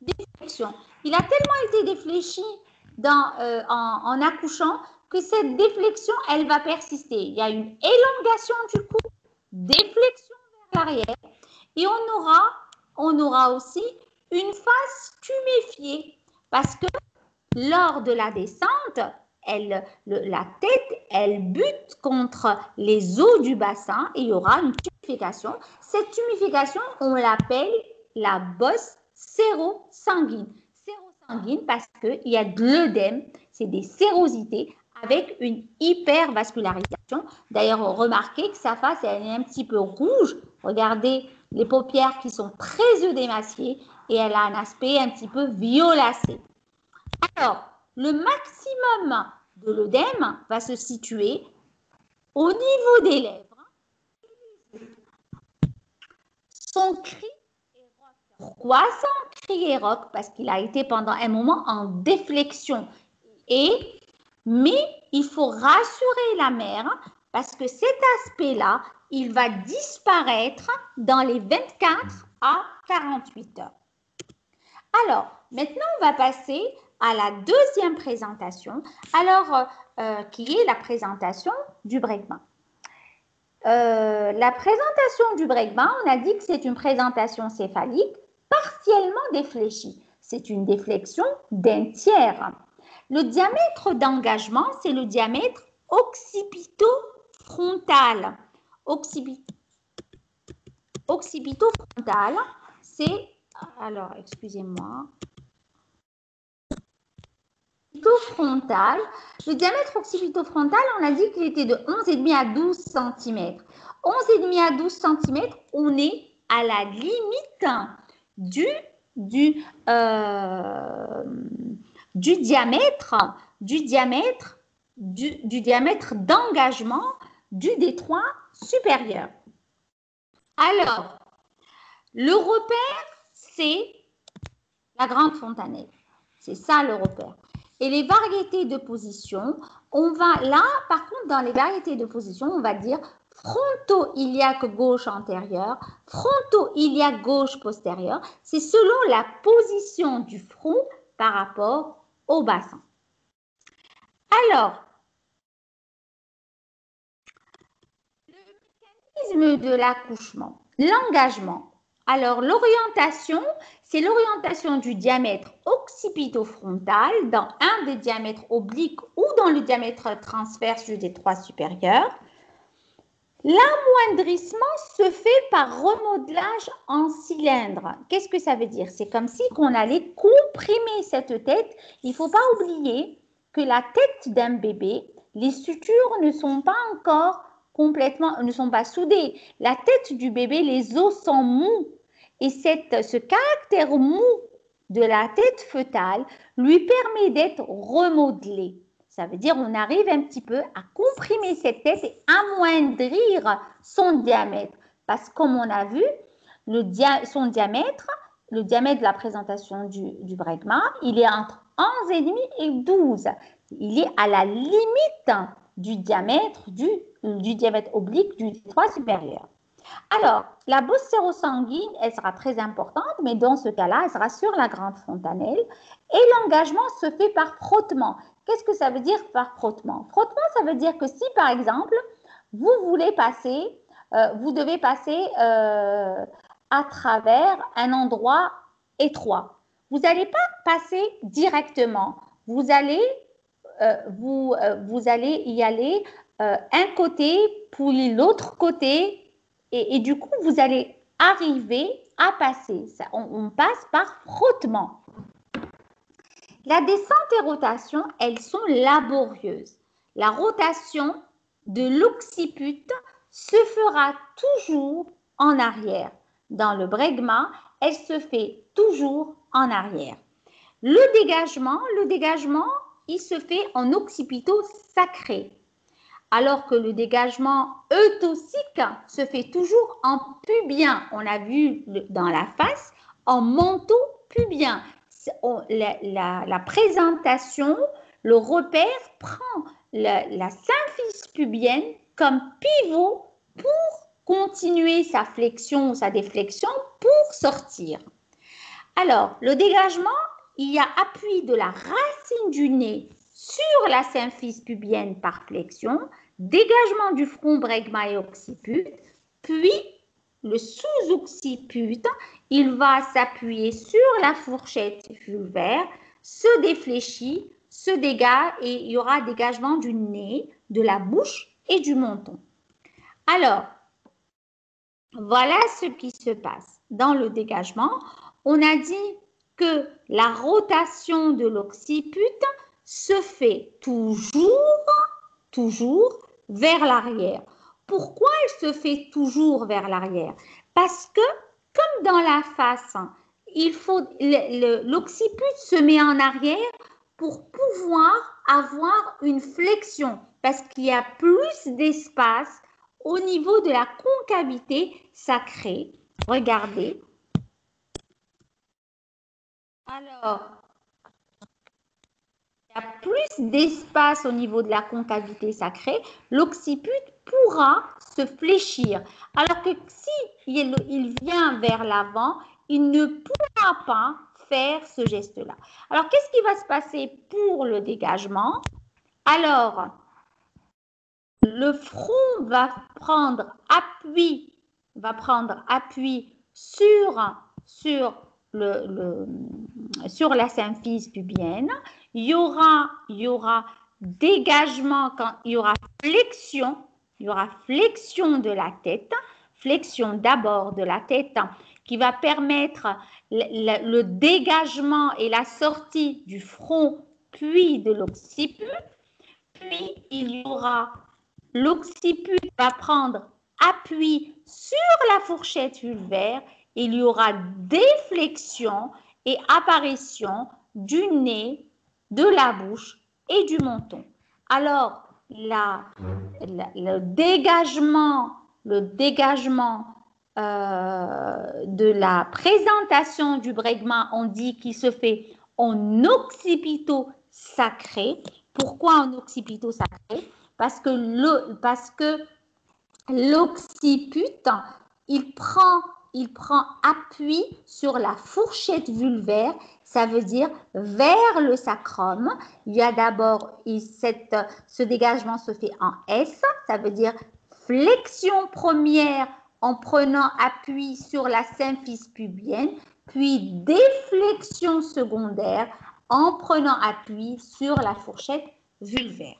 déflexion. Il a tellement été défléchi euh, en, accouchant que cette déflexion, elle va persister. Il y a une élongation du cou, déflexion vers l'arrière et on aura, on aura aussi une face tuméfiée parce que lors de la descente, la tête, elle bute contre les os du bassin et il y aura une tumification. Cette tumification, on l'appelle la bosse sérosanguine sanguine parce qu'il y a de l'œdème, c'est des sérosités avec une hypervascularisation. D'ailleurs, remarquez que sa face elle est un petit peu rouge. Regardez les paupières qui sont très œdémaciées et elle a un aspect un petit peu violacé. Alors, le maximum de l'œdème va se situer au niveau des lèvres. Son cri pourquoi sans crier rock Parce qu'il a été pendant un moment en déflexion. Et, mais il faut rassurer la mère parce que cet aspect-là, il va disparaître dans les 24 à 48 heures. Alors, maintenant, on va passer à la deuxième présentation, alors euh, qui est la présentation du breakman. Euh, la présentation du breakman, on a dit que c'est une présentation céphalique partiellement défléchie. C'est une déflexion d'un tiers. Le diamètre d'engagement, c'est le diamètre occipito-frontal. Occipito-frontal, c'est, alors excusez-moi, frontal. Le diamètre occipito-frontal, on a dit qu'il était de 11,5 à 12 cm. 11,5 à 12 cm, on est à la limite du, du, euh, du diamètre, du diamètre, du, du diamètre d'engagement du détroit supérieur. Alors, le repère, c'est la grande fontanelle. C'est ça le repère. Et les variétés de position, on va là, par contre, dans les variétés de position, on va dire fronto-iliaque gauche antérieure, fronto-iliaque gauche postérieure. C'est selon la position du front par rapport au bassin. Alors, le mécanisme de l'accouchement, l'engagement. Alors, l'orientation, c'est l'orientation du diamètre occipito-frontal dans un des diamètres obliques ou dans le diamètre transverse du détroit supérieur. L'amoindrissement se fait par remodelage en cylindre. Qu'est-ce que ça veut dire? C'est comme si on allait comprimer cette tête. Il ne faut pas oublier que la tête d'un bébé, les sutures ne sont pas encore complètement, ne sont pas soudées. La tête du bébé, les os sont mous. Et ce caractère mou de la tête fœtale lui permet d'être remodelé. Ça veut dire on arrive un petit peu à comprimer cette tête et amoindrir son diamètre. Parce que comme on a vu, le son diamètre le diamètre de la présentation du, du bregma, il est entre 11,5 et 12. Il est à la limite du diamètre du, du diamètre oblique du détroit supérieur. Alors, la bosse sérosanguine, elle sera très importante, mais dans ce cas-là, elle sera sur la grande fontanelle. Et l'engagement se fait par frottement. Qu'est-ce que ça veut dire par frottement? Frottement, ça veut dire que si, par exemple, vous voulez passer, euh, vous devez passer euh, à travers un endroit étroit. Vous n'allez pas passer directement. Vous allez, euh, vous, vous allez y aller un côté, puis l'autre côté, et, du coup, vous allez arriver à passer. On, passe par frottement. La descente et rotation, elles sont laborieuses. La rotation de l'occiput se fera toujours en arrière. Dans le bregma, elle se fait toujours en arrière. Le dégagement, le dégagement, il se fait en occipito sacré alors que le dégagement eutocique se fait toujours en pubien. On l'a vu dans la face, en manteau pubien. La, présentation, le repère prend la, la symphyse pubienne comme pivot pour continuer sa flexion ou sa déflexion pour sortir. Alors, le dégagement, il y a appui de la racine du nez sur la symphyse pubienne par flexion, dégagement du front bregma et occiput, puis le sous-occiput, il va s'appuyer sur la fourchette vulvaire, se défléchit, se dégage et il y aura dégagement du nez, de la bouche et du menton. Alors, voilà ce qui se passe. Dans le dégagement, on a dit que la rotation de l'occiput se fait toujours, toujours vers l'arrière. Pourquoi elle se fait toujours vers l'arrière? Parce que, comme dans la face, il faut l'occiput se met en arrière pour pouvoir avoir une flexion, parce qu'il y a plus d'espace au niveau de la concavité sacrée. Regardez. Alors, il y a plus d'espace au niveau de la concavité sacrée, l'occiput pourra se fléchir. Alors que si il, vient vers l'avant, il ne pourra pas faire ce geste-là. Alors, qu'est-ce qui va se passer pour le dégagement? Alors, le front va prendre appui, va prendre appui sur, sur, le, sur la symphyse pubienne il y aura, il y aura dégagement quand il y aura flexion, il y aura flexion de la tête, flexion d'abord de la tête qui va permettre le, dégagement et la sortie du front puis de l'occiput. Puis il y aura l'occiput va prendre appui sur la fourchette vulvaire. Il y aura déflexion et apparition du nez de la bouche et du menton. Alors, le dégagement, le dégagement euh, de la présentation du bregma, on dit qu'il se fait en occipito sacré. Pourquoi en occipito sacré? Parce que l'occiput, il prend, il prend appui sur la fourchette vulvaire ça veut dire vers le sacrum. Il y a d'abord, ce dégagement se fait en S, ça veut dire flexion première en prenant appui sur la symphyse pubienne, puis déflexion secondaire en prenant appui sur la fourchette vulvaire.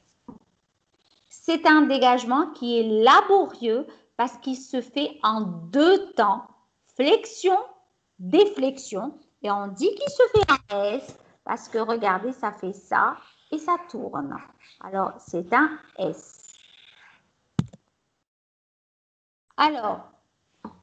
C'est un dégagement qui est laborieux parce qu'il se fait en deux temps, flexion, déflexion, et on dit qu'il se fait un S parce que regardez, ça fait ça et ça tourne. Alors, c'est un S. Alors,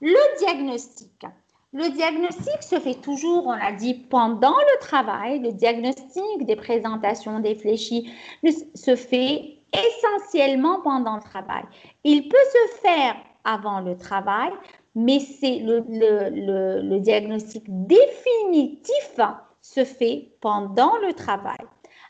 le diagnostic. Le diagnostic se fait toujours, on l'a dit, pendant le travail. Le diagnostic des présentations des fléchis se fait essentiellement pendant le travail. Il peut se faire avant le travail, mais c'est le, diagnostic définitif se fait pendant le travail.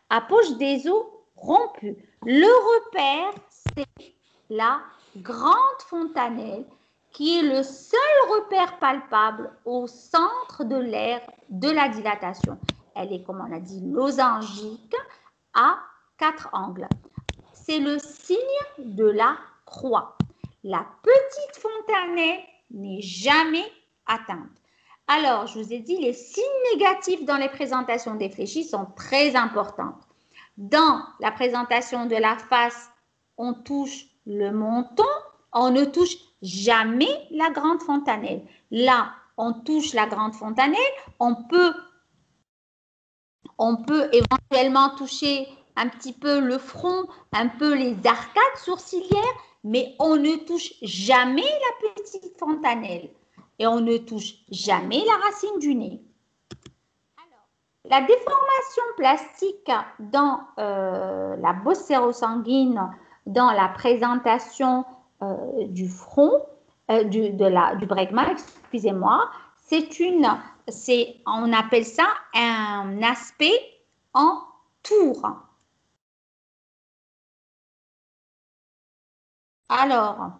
Approche des os rompus. Le repère, c'est la grande fontanelle qui est le seul repère palpable au centre de l'air de la dilatation. Elle est, comme on a dit, losangique à quatre angles. C'est le signe de la croix. La petite fontanelle n'est jamais atteinte. Alors, je vous ai dit, les signes négatifs dans les présentations des fléchis sont très importants. Dans la présentation de la face, on touche le menton, on ne touche jamais la grande fontanelle. Là, on touche la grande fontanelle, on peut, on peut éventuellement toucher un petit peu le front, un peu les arcades sourcilières, mais on ne touche jamais la petite fontanelle et on ne touche jamais la racine du nez. la déformation plastique dans euh, la bosse sanguine dans la présentation euh, du front, euh, du, de la, excusez-moi, c'est une, on appelle ça un aspect en tour. Alors,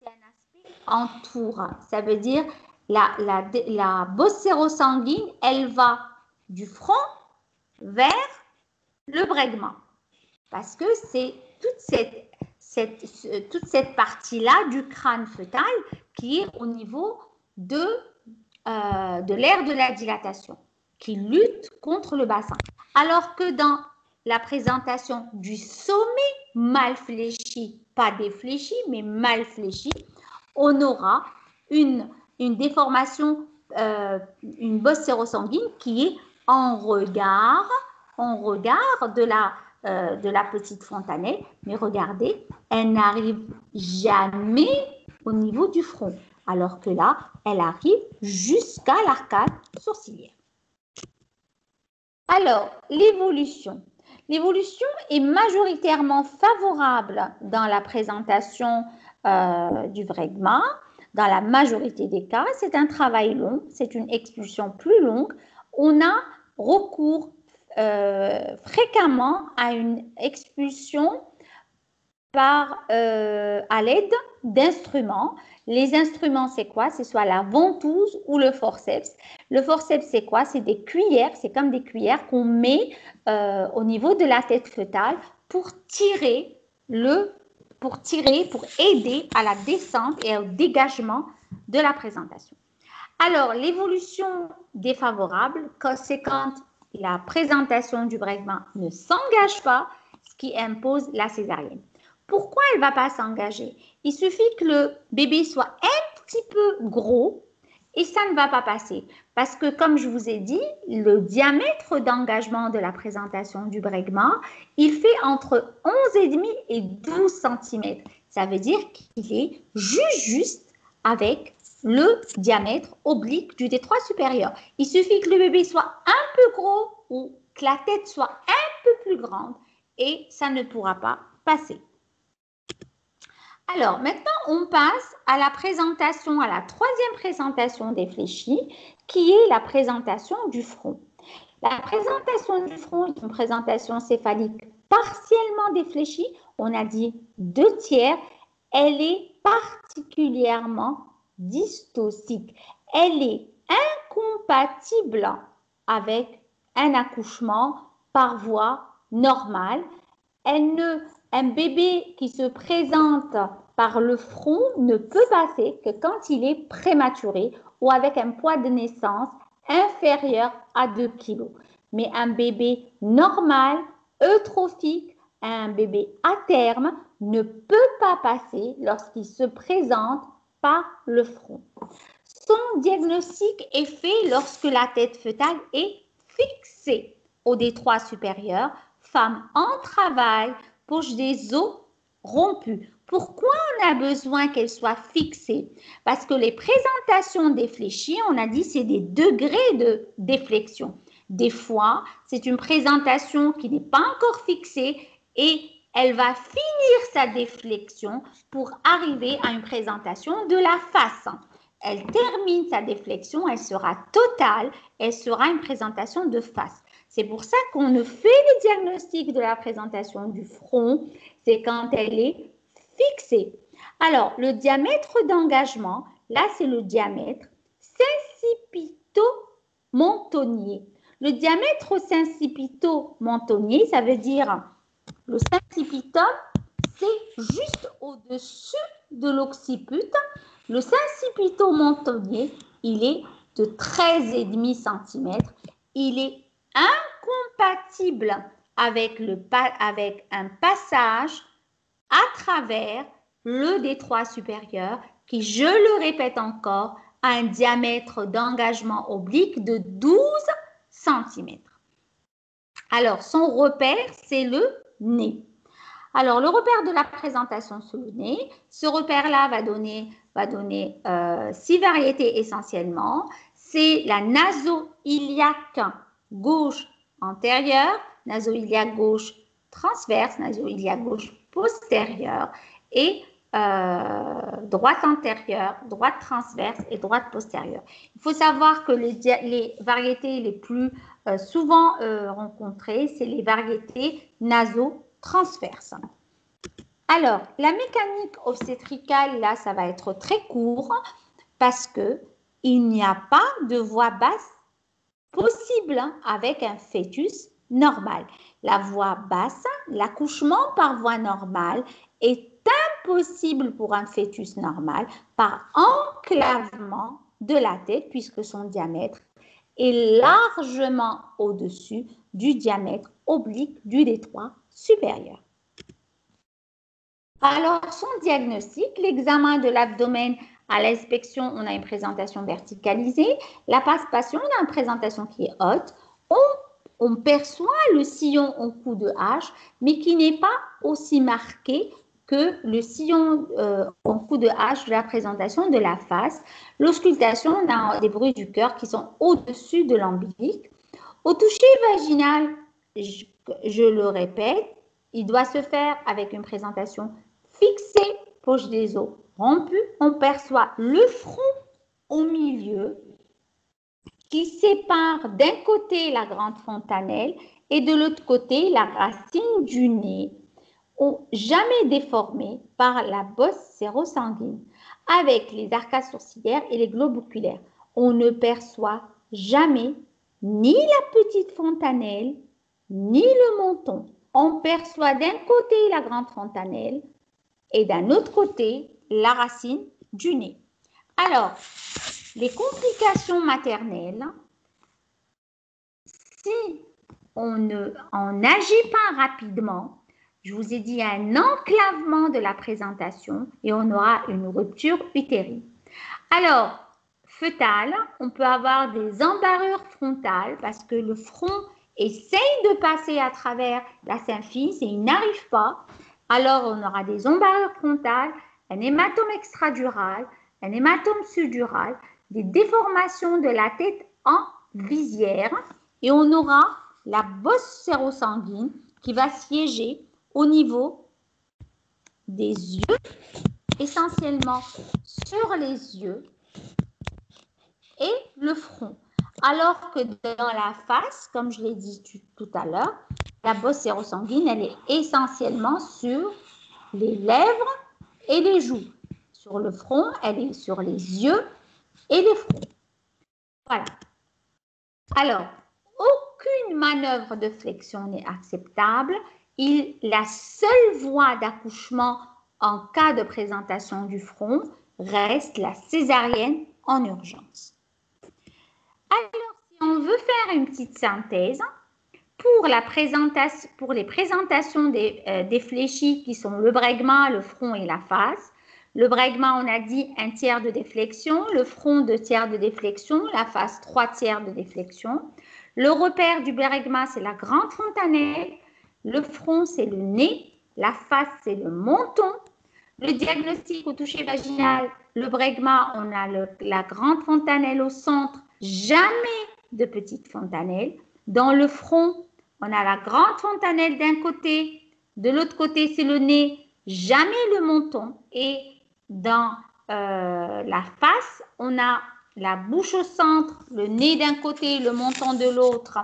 c'est un aspect en tour. Ça veut dire la, la, la sanguine, elle va du front vers le bregma parce que c'est toute cette, cette, toute cette partie-là du crâne fœtal qui est au niveau de, euh, de l'air de la dilatation, qui lutte contre le bassin. Alors que dans la présentation du sommet mal fléchi, pas défléchi, mais mal fléchi, on aura une, déformation, euh, une bosse sérosanguine qui est en regard, en regard de la euh, de la petite fontanelle, mais regardez, elle n'arrive jamais au niveau du front, alors que là, elle arrive jusqu'à l'arcade sourcilière. Alors, l'évolution. L'évolution est majoritairement favorable dans la présentation euh, du vrégma. Dans la majorité des cas, c'est un travail long, c'est une expulsion plus longue. On a recours euh, fréquemment à une expulsion euh, à l'aide d'instruments. Les instruments, c'est quoi? C'est soit la ventouse ou le forceps. Le forceps, c'est quoi? C'est des cuillères, c'est comme des cuillères qu'on met euh, au niveau de la tête fœtale pour tirer le, pour tirer, pour aider à la descente et au dégagement de la présentation. Alors, l'évolution défavorable, c'est quand la présentation du bregma ne s'engage pas, ce qui impose la césarienne. Pourquoi elle ne va pas s'engager? Il suffit que le bébé soit un petit peu gros et ça ne va pas passer. Parce que, comme je vous ai dit, le diamètre d'engagement de la présentation du bregma, il fait entre 11,5 et 12 cm. Ça veut dire qu'il est juste, juste avec le diamètre oblique du détroit supérieur. Il suffit que le bébé soit un peu gros ou que la tête soit un peu plus grande et ça ne pourra pas passer. Alors, maintenant, on passe à la présentation, à la troisième présentation des fléchis, qui est la présentation du front. La présentation du front est une présentation céphalique partiellement défléchie. On a dit deux tiers. Elle est particulièrement dystocique. Elle est incompatible avec un accouchement par voie normale. Elle ne, un bébé qui se présente par le front ne peut passer que quand il est prématuré ou avec un poids de naissance inférieur à 2 kg. Mais un bébé normal, eutrophique, un bébé à terme ne peut pas passer lorsqu'il se présente par le front. Son diagnostic est fait lorsque la tête fœtale est fixée au détroit supérieur, femme en travail, des os rompus. Pourquoi on a besoin qu'elle soit fixée Parce que les présentations des fléchis, on a dit, c'est des degrés de déflexion. Des fois, c'est une présentation qui n'est pas encore fixée et elle va finir sa déflexion pour arriver à une présentation de la face. Elle termine sa déflexion, elle sera totale, elle sera une présentation de face. C'est pour ça qu'on ne fait le diagnostic de la présentation du front, c'est quand elle est fixée. Alors, le diamètre d'engagement, là, c'est le diamètre sincipito-montonnier. Le diamètre sincipito-montonnier, ça veut dire le sincipitum, c'est juste au-dessus de l'occiput. Le sincipito-montonnier, il est de 13,5 cm. Il est incompatible avec, le, avec un passage à travers le détroit supérieur qui, je le répète encore, a un diamètre d'engagement oblique de 12 cm. Alors, son repère, c'est le nez. Alors, le repère de la présentation sur le nez, ce repère-là va donner, va donner euh, six variétés essentiellement. C'est la naso-iliaque gauche antérieure, naso-iliaque gauche transverse, naso-iliaque gauche postérieure et euh, droite antérieure, droite transverse et droite postérieure. Il faut savoir que les, variétés les plus euh, souvent euh, rencontrées, c'est les variétés naso-transverses. Alors, la mécanique obstétricale, là, ça va être très court parce que il n'y a pas de voie basse possible avec un fœtus normal. La voie basse, l'accouchement par voie normale est impossible pour un fœtus normal par enclavement de la tête puisque son diamètre est largement au-dessus du diamètre oblique du détroit supérieur. Alors, son diagnostic, l'examen de l'abdomen à l'inspection, on a une présentation verticalisée. La palpation, on a une présentation qui est haute. On, perçoit le sillon en coup de hache, mais qui n'est pas aussi marqué que le sillon euh, en coup de hache de la présentation de la face. L'auscultation, on a des bruits du cœur qui sont au-dessus de l'ombilic. Au toucher vaginal, je, le répète, il doit se faire avec une présentation fixée, poche des os rompue. On perçoit le front au milieu qui sépare d'un côté la grande fontanelle et de l'autre côté la racine du nez jamais déformée par la bosse sérosanguine, avec les arcades sourcilières et les globes oculaires. On ne perçoit jamais ni la petite fontanelle, ni le menton. On perçoit d'un côté la grande fontanelle et d'un autre côté la racine du nez. Alors, les complications maternelles, si on n'agit pas rapidement, je vous ai dit un enclavement de la présentation et on aura une rupture utérine. Alors, fœtale, on peut avoir des embarrures frontales parce que le front essaye de passer à travers la symphyse et il n'arrive pas. Alors, on aura des embarrures frontales, un hématome extradural, un hématome sudural, des déformations de la tête en visière et on aura la bosse sérosanguine qui va siéger au niveau des yeux, essentiellement sur les yeux et le front. Alors que dans la face, comme je l'ai dit tout à l'heure, la bosse sérosanguine, elle est essentiellement sur les lèvres et les joues. Sur le front, elle est sur les yeux et les fronts. Voilà. Alors, aucune manœuvre de flexion n'est acceptable la seule voie d'accouchement en cas de présentation du front reste la césarienne en urgence. Alors, si on veut faire une petite synthèse, pour, les présentations euh, des, fléchis qui sont le bregma, le front et la face, le bregma, on a dit un tiers de déflexion, le front deux tiers de déflexion, la face trois tiers de déflexion. Le repère du bregma, c'est la grande fontanelle, le front, c'est le nez. La face, c'est le menton. Le diagnostic au toucher vaginal, le bregma, on a la grande fontanelle au centre, jamais de petite fontanelle. Dans le front, on a la grande fontanelle d'un côté, De l'autre côté, c'est le nez, jamais le menton. Et dans euh, la face, on a la bouche au centre, le nez d'un côté, le menton de l'autre,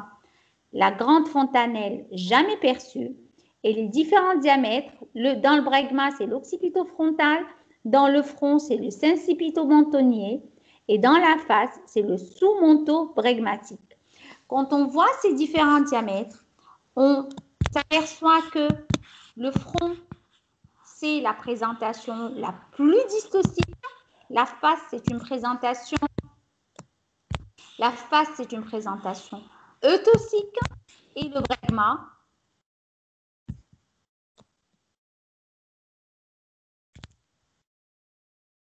la grande fontanelle jamais perçue. Et les différents diamètres, dans le bregma, c'est l'occipito-frontal, dans le front, c'est le sincipito-mentonnier, et dans la face, c'est le sous-manteau bregmatique. Quand on voit ces différents diamètres, on s'aperçoit que le front, c'est la présentation la plus dystocique. La face, c'est une présentation. La face, c'est une présentation eutocique. Et le bregma,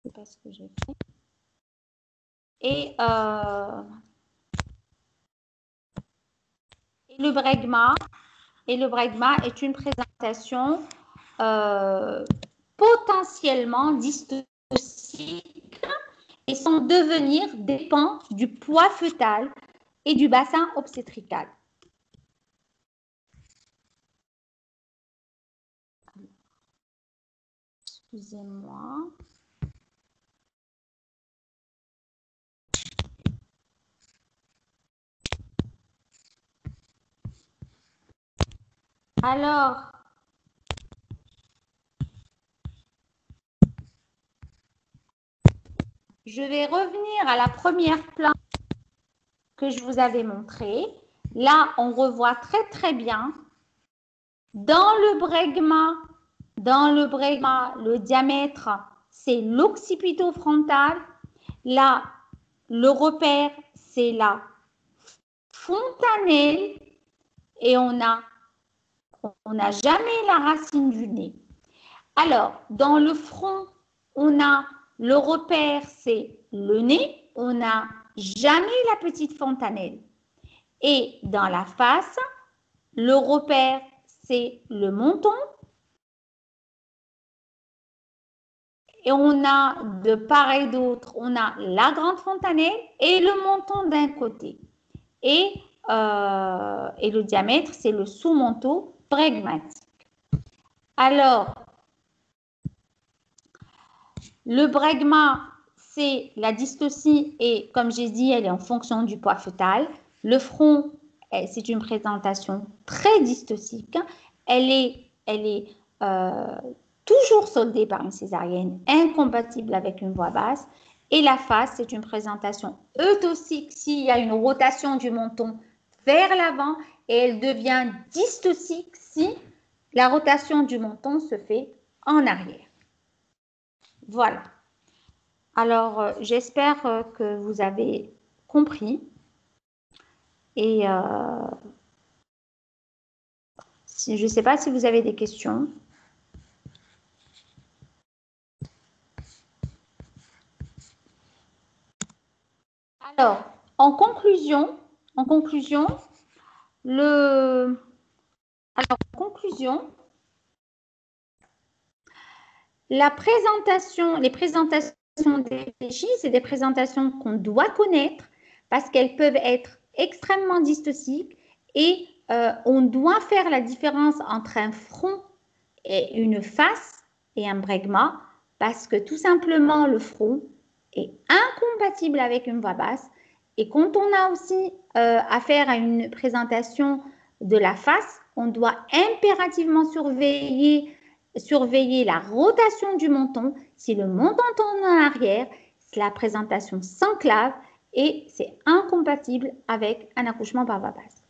c'est pas ce que j'ai fait. Et euh, Et le bregma, et le bregma est une présentation euh, potentiellement dystocique et son devenir dépend du poids fœtal et du bassin obstétrical. Excusez-moi. Alors, je vais revenir à la première plante que je vous avais montrée. Là, on revoit très très bien dans le bregma, dans le bregma, le diamètre, c'est l'occipito-frontal. Là, le repère, c'est la fontanelle. Et on a on n'a jamais la racine du nez. Alors, dans le front, on a le repère, c'est le nez. On n'a jamais la petite fontanelle. Et dans la face, le repère, c'est le menton. Et on a de part et d'autre, on a la grande fontanelle et le menton d'un côté. Et, euh, et le diamètre, c'est le sous-manteau pragmatique. Alors, le bregma, c'est la dystocie et comme j'ai dit, elle est en fonction du poids fœtal. Le front, c'est une présentation très dystocique. Elle est, euh, toujours soldée par une césarienne, incompatible avec une voix basse. Et la face, c'est une présentation eutocique s'il y a une rotation du menton vers l'avant et elle devient dystocique si la rotation du menton se fait en arrière. Voilà. Alors, euh, j'espère euh, que vous avez compris. Et euh, je ne sais pas si vous avez des questions. Alors, en conclusion, en conclusion, le, conclusion, la présentation, les présentations des réfléchies, c'est des présentations qu'on doit connaître parce qu'elles peuvent être extrêmement dystociques et euh, on doit faire la différence entre un front et une face et un bregma parce que tout simplement le front est incompatible avec une voix basse et quand on a aussi euh, affaire à une présentation de la face, on doit impérativement surveiller, la rotation du menton. Si le menton tourne en arrière, la présentation s'enclave et c'est incompatible avec un accouchement par basse.